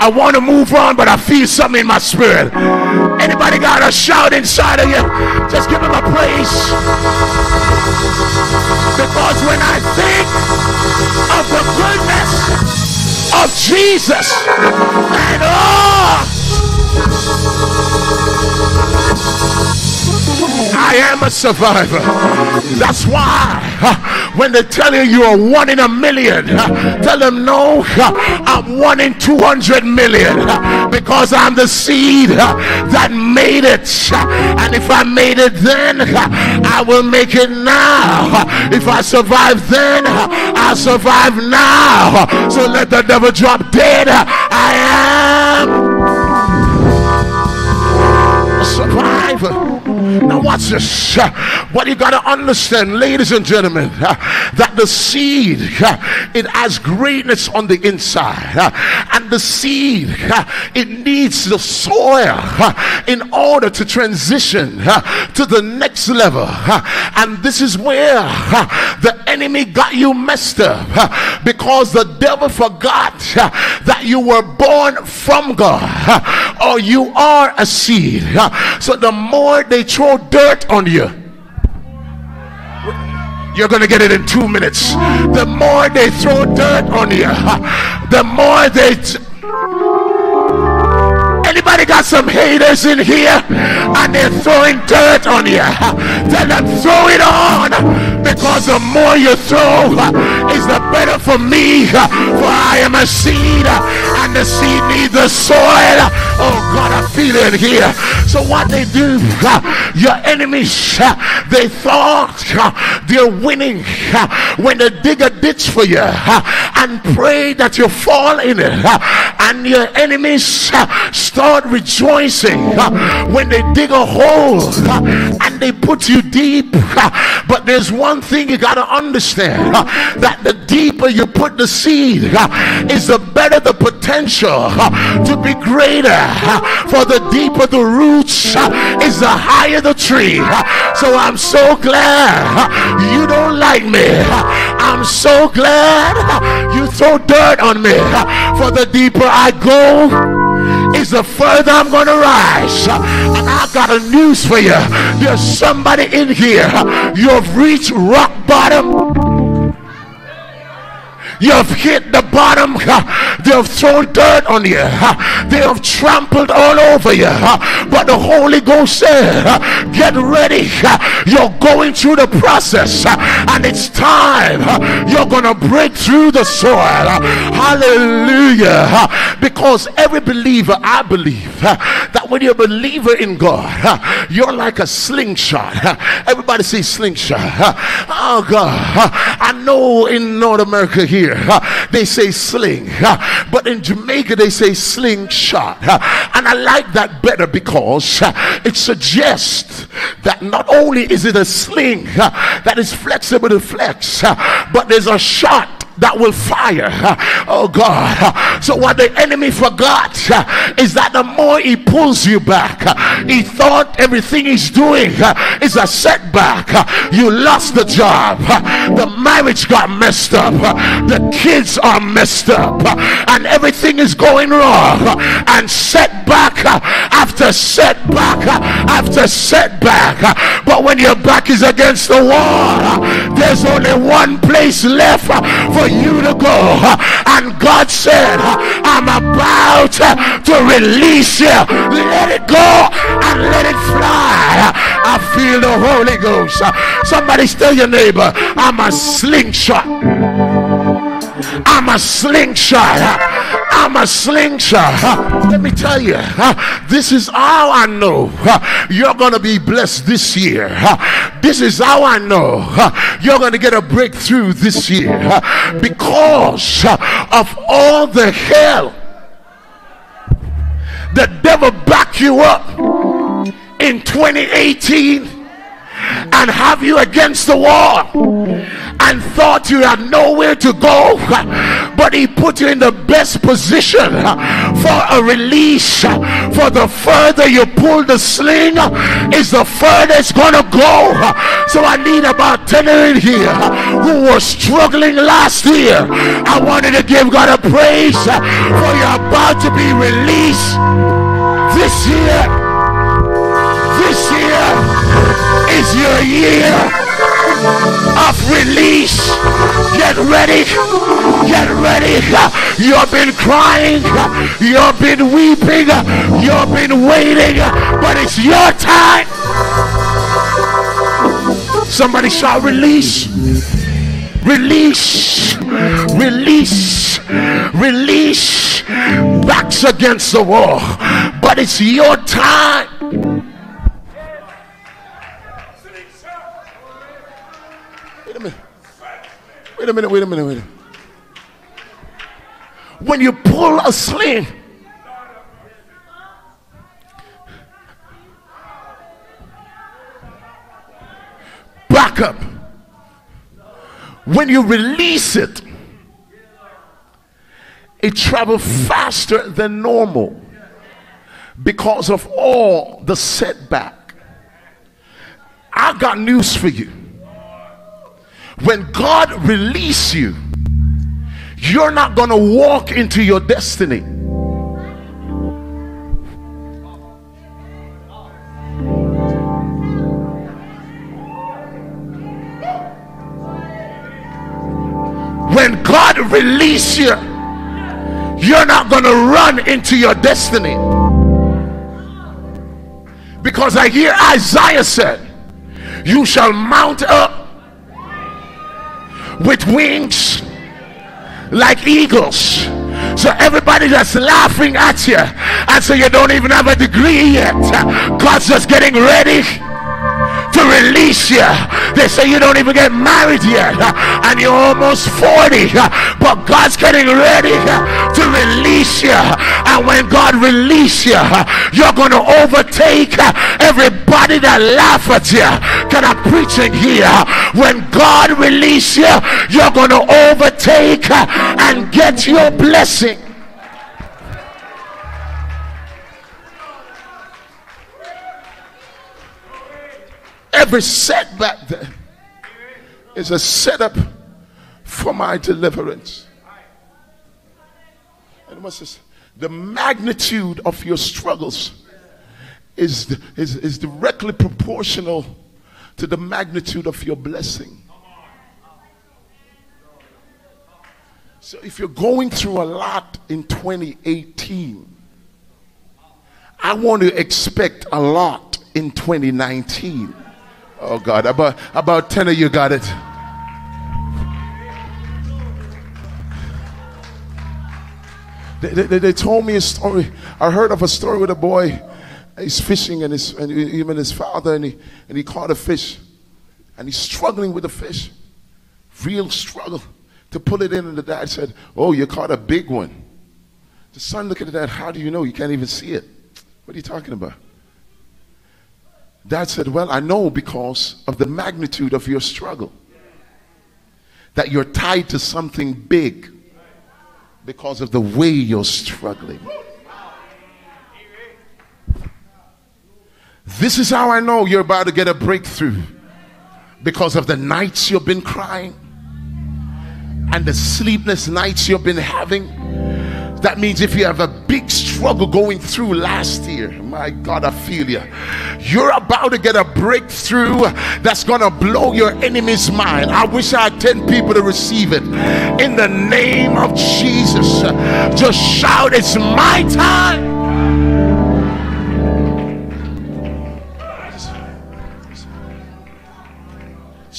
I want to move on, but I feel something in my spirit. Anybody got a shout inside of you? Just give him a praise. Because when I think of the goodness of Jesus and oh, I am a survivor. That's why when they tell you you are one in a million, tell them no, I'm one in 200 million because I'm the seed that made it. And if I made it then, I will make it now. If I survive then, I'll survive now. So let the devil drop dead. I am Now watch this. What you got to understand, ladies and gentlemen, that the seed it has greatness on the inside, and the seed it needs the soil in order to transition to the next level. And this is where the enemy got you messed up because the devil forgot that you were born from God or you are a seed. So the more they throw dirt on you, you're gonna get it in two minutes. The more they throw dirt on you, the more they. T- Anybody got some haters in here and they're throwing dirt on you? Them throw it on because the more you throw is the better for me. For I am a seed and the seed needs the soil. Oh God, I feel it here. So what they do, uh, your enemies, uh, they thought uh, they're winning when they dig a ditch for you and pray that you fall in it. And your enemies start rejoicing when they dig a hole and they put you deep. But there's one thing you got to understand that the deeper you put the seed is the better the potential to be greater. For the deeper the roots uh, is the higher the tree. Uh, so I'm so glad uh, you don't like me. I'm so glad you throw dirt on me. For the deeper I go, is the further I'm going to rise. And I've got a news for you. There's somebody in here. You've reached rock bottom. You've hit the bottom. They've thrown dirt on you. They have trampled all over you. But the Holy Ghost said, Get ready. You're going through the process. And it's time. You're going to break through the soil. Hallelujah. Because every believer, I believe, that when you're a believer in God, you're like a slingshot. Everybody say slingshot. Oh God. I know in North America here, they say sling. But in Jamaica, they say slingshot. And I like that better because it suggests that not only is it a sling that is flexible to flex, but there's a shot that will fire. Oh God. So what the enemy forgot is that the more he pulls you back, he thought everything he's doing is a setback. You lost the job. The marriage got messed up. The kids are messed up. And everything is going wrong. And setback after setback after setback. But when your back is against the wall, there's only one place left for you to go. And God said, I'm about to release you. Let it go and let it fly. I feel the Holy Ghost. Somebody tell your neighbor, I'm a slingshot. I'm a slingshot. I'm a slingshot. Let me tell you, this is how I know you're going to be blessed this year. This is how I know you're going to get a breakthrough this year because of all the hell the devil back you up in 2018 and have you against the wall and thought you had nowhere to go, but he put you in the best position for a release. For the further you pull the sling, is the further it's gonna go. So I need about 10 in here who were struggling last year. I wanted to give God a praise for you're about to be released this year. Is your year of release. Get ready. Get ready. You've been crying. You've been weeping. You've been waiting. But it's your time. Somebody shout release. Release. Release. Release. Backs against the wall. But it's your time. Wait a minute, wait a minute, wait a minute. When you pull a sling, back up. When you release it, it travels faster than normal because of all the setback. I've got news for you when God release you, you're not going to walk into your destiny. When God release you, you're not going to run into your destiny. Because I hear Isaiah said, you shall mount up with wings like eagles. So everybody that's laughing at you and so you don't even have a degree yet, God's just getting ready to release you. They say you don't even get married yet and you're almost 40, but God's getting ready release you. And when God release you, you're going to overtake everybody that laugh at you. Can I preach in here? When God release you, you're going to overtake and get your blessing. Every setback there is a setup for my deliverance. The magnitude of your struggles is, is, is directly proportional to the magnitude of your blessing. So if you're going through a lot in 2018, I want to expect a lot in 2019. Oh God, about about 10 of you got it. They, they, they, told me a story. I heard of a story with a boy. He's fishing and, his, and him and his father, and he, and he caught a fish. And he's struggling with the fish. Real struggle to pull it in. And the dad said, Oh, you caught a big one. The son looked at the dad, How do you know? You can't even see it. What are you talking about? Dad said, Well, I know because of the magnitude of your struggle. That you're tied to something big because of the way you're struggling. This is how I know you're about to get a breakthrough because of the nights you've been crying and the sleepless nights you've been having That means if you have a big struggle going through last year, my God, I feel you. You're about to get a breakthrough that's going to blow your enemy's mind. I wish I had 10 people to receive it. In the name of Jesus, just shout, It's my time.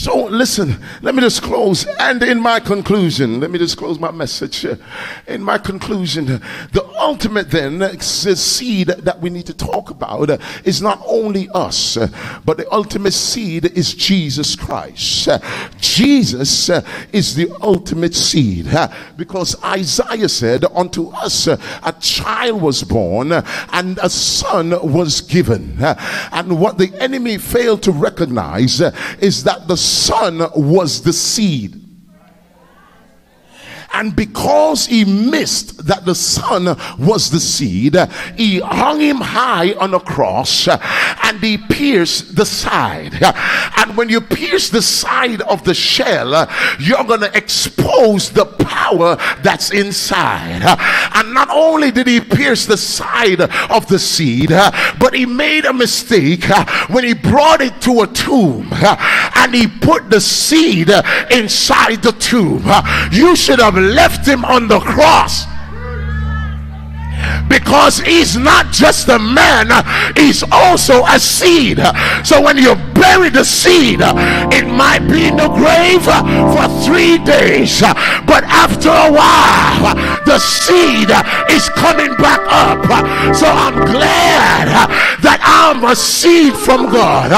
So listen, let me just close. And in my conclusion, let me just close my message. In my conclusion, the ultimate then the seed that we need to talk about is not only us, but the ultimate seed is Jesus Christ. Jesus is the ultimate seed because Isaiah said, Unto us a child was born and a son was given. And what the enemy failed to recognize is that the son was the seed. And because he missed that the son was the seed, he hung him high on a cross and he pierced the side. And when you pierce the side of the shell, you're going to expose the power that's inside. And not only did he pierce the side of the seed, but he made a mistake when he brought it to a tomb and he put the seed inside the tomb. You should have left him on the cross because he's not just a man, he's also a seed. So when you bury the seed, it might be in the grave for three days, but after a while, the seed is coming back up. So I'm glad that I'm a seed from God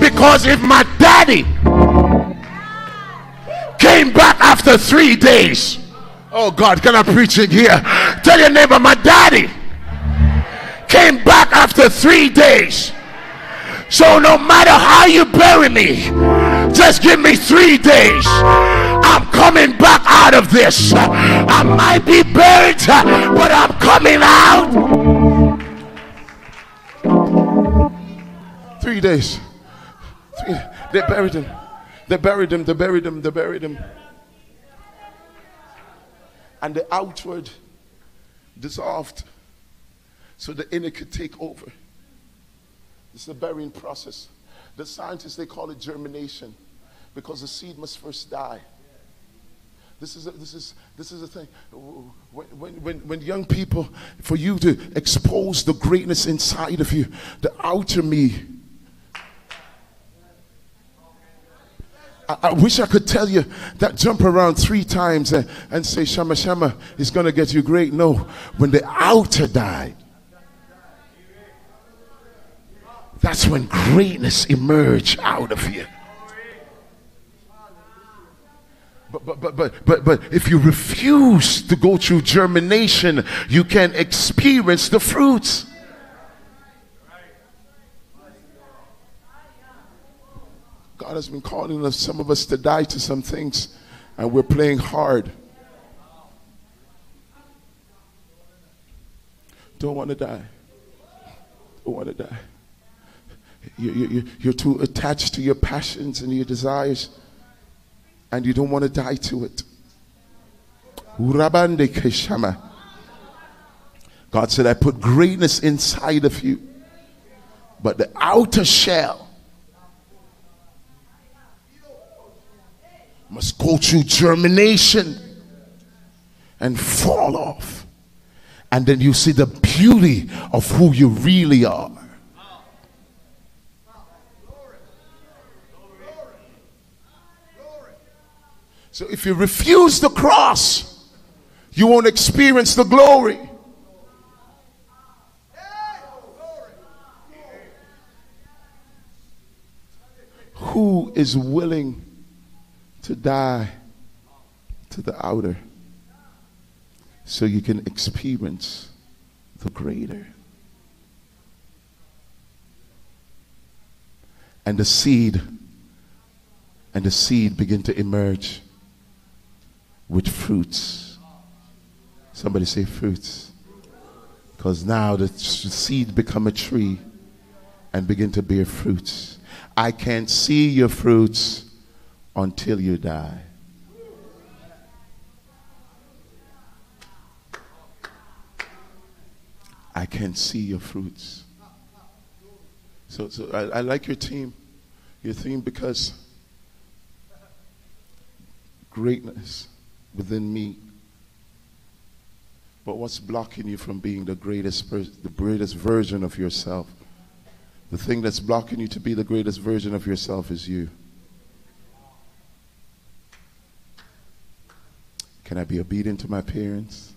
because if my daddy came back after three days, Oh God, can I preach it here? Tell your neighbor, my daddy came back after three days. So no matter how you bury me, just give me three days. I'm coming back out of this. I might be buried, but I'm coming out. Three days. Three, they buried him. They buried him. They buried him. They buried him and the outward dissolved so the inner could take over. This is a burying process. The scientists, they call it germination because the seed must first die. This is a, this is this is a thing. When, when, when young people, for you to expose the greatness inside of you, the outer me I, wish I could tell you that jump around three times and, and say Shama Shama is going to get you great. No, when the outer died, that's when greatness emerged out of you. But, but, but, but, but, but if you refuse to go through germination, you can experience the fruits. God has been calling us, some of us, to die to some things, and we're playing hard. Don't want to die. Don't want to die. You, you, you're too attached to your passions and your desires, and you don't want to die to it. God said, I put greatness inside of you, but the outer shell must go through germination and fall off. And then you see the beauty of who you really are. So if you refuse the cross, you won't experience the glory. Who is willing to die to the outer so you can experience the greater. And the seed and the seed begin to emerge with fruits. Somebody say fruits. Because now the seed become a tree and begin to bear fruits. I can't see your fruits until you die. I can see your fruits. So, so I, I like your team, your theme because greatness within me. But what's blocking you from being the greatest, the greatest version of yourself? The thing that's blocking you to be the greatest version of yourself is you. Can I be obedient to my parents?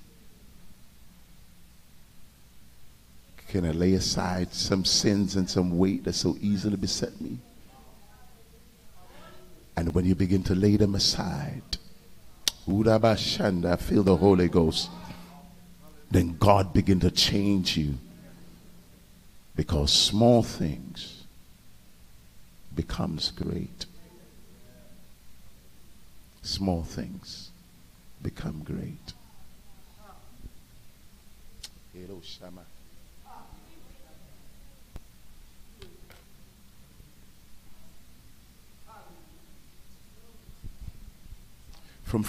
Can I lay aside some sins and some weight that so easily beset me? And when you begin to lay them aside, I feel the Holy Ghost. Then God begin to change you. Because small things becomes great. Small things become great. From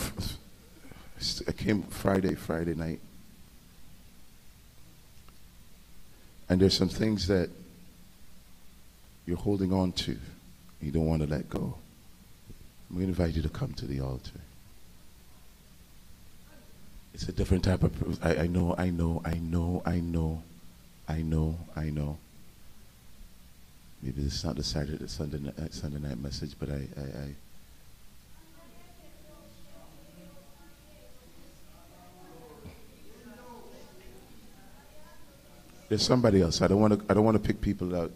I came Friday, Friday night, and there's some things that you're holding on to. You don't want to let go. I'm going to invite you to come to the altar. It's a different type of. I, I know, I know, I know, I know, I know, I know. Maybe this is not the Saturday, Sunday, uh, Sunday night message, but I, I, I There's somebody else. I don't want to. I don't want to pick people out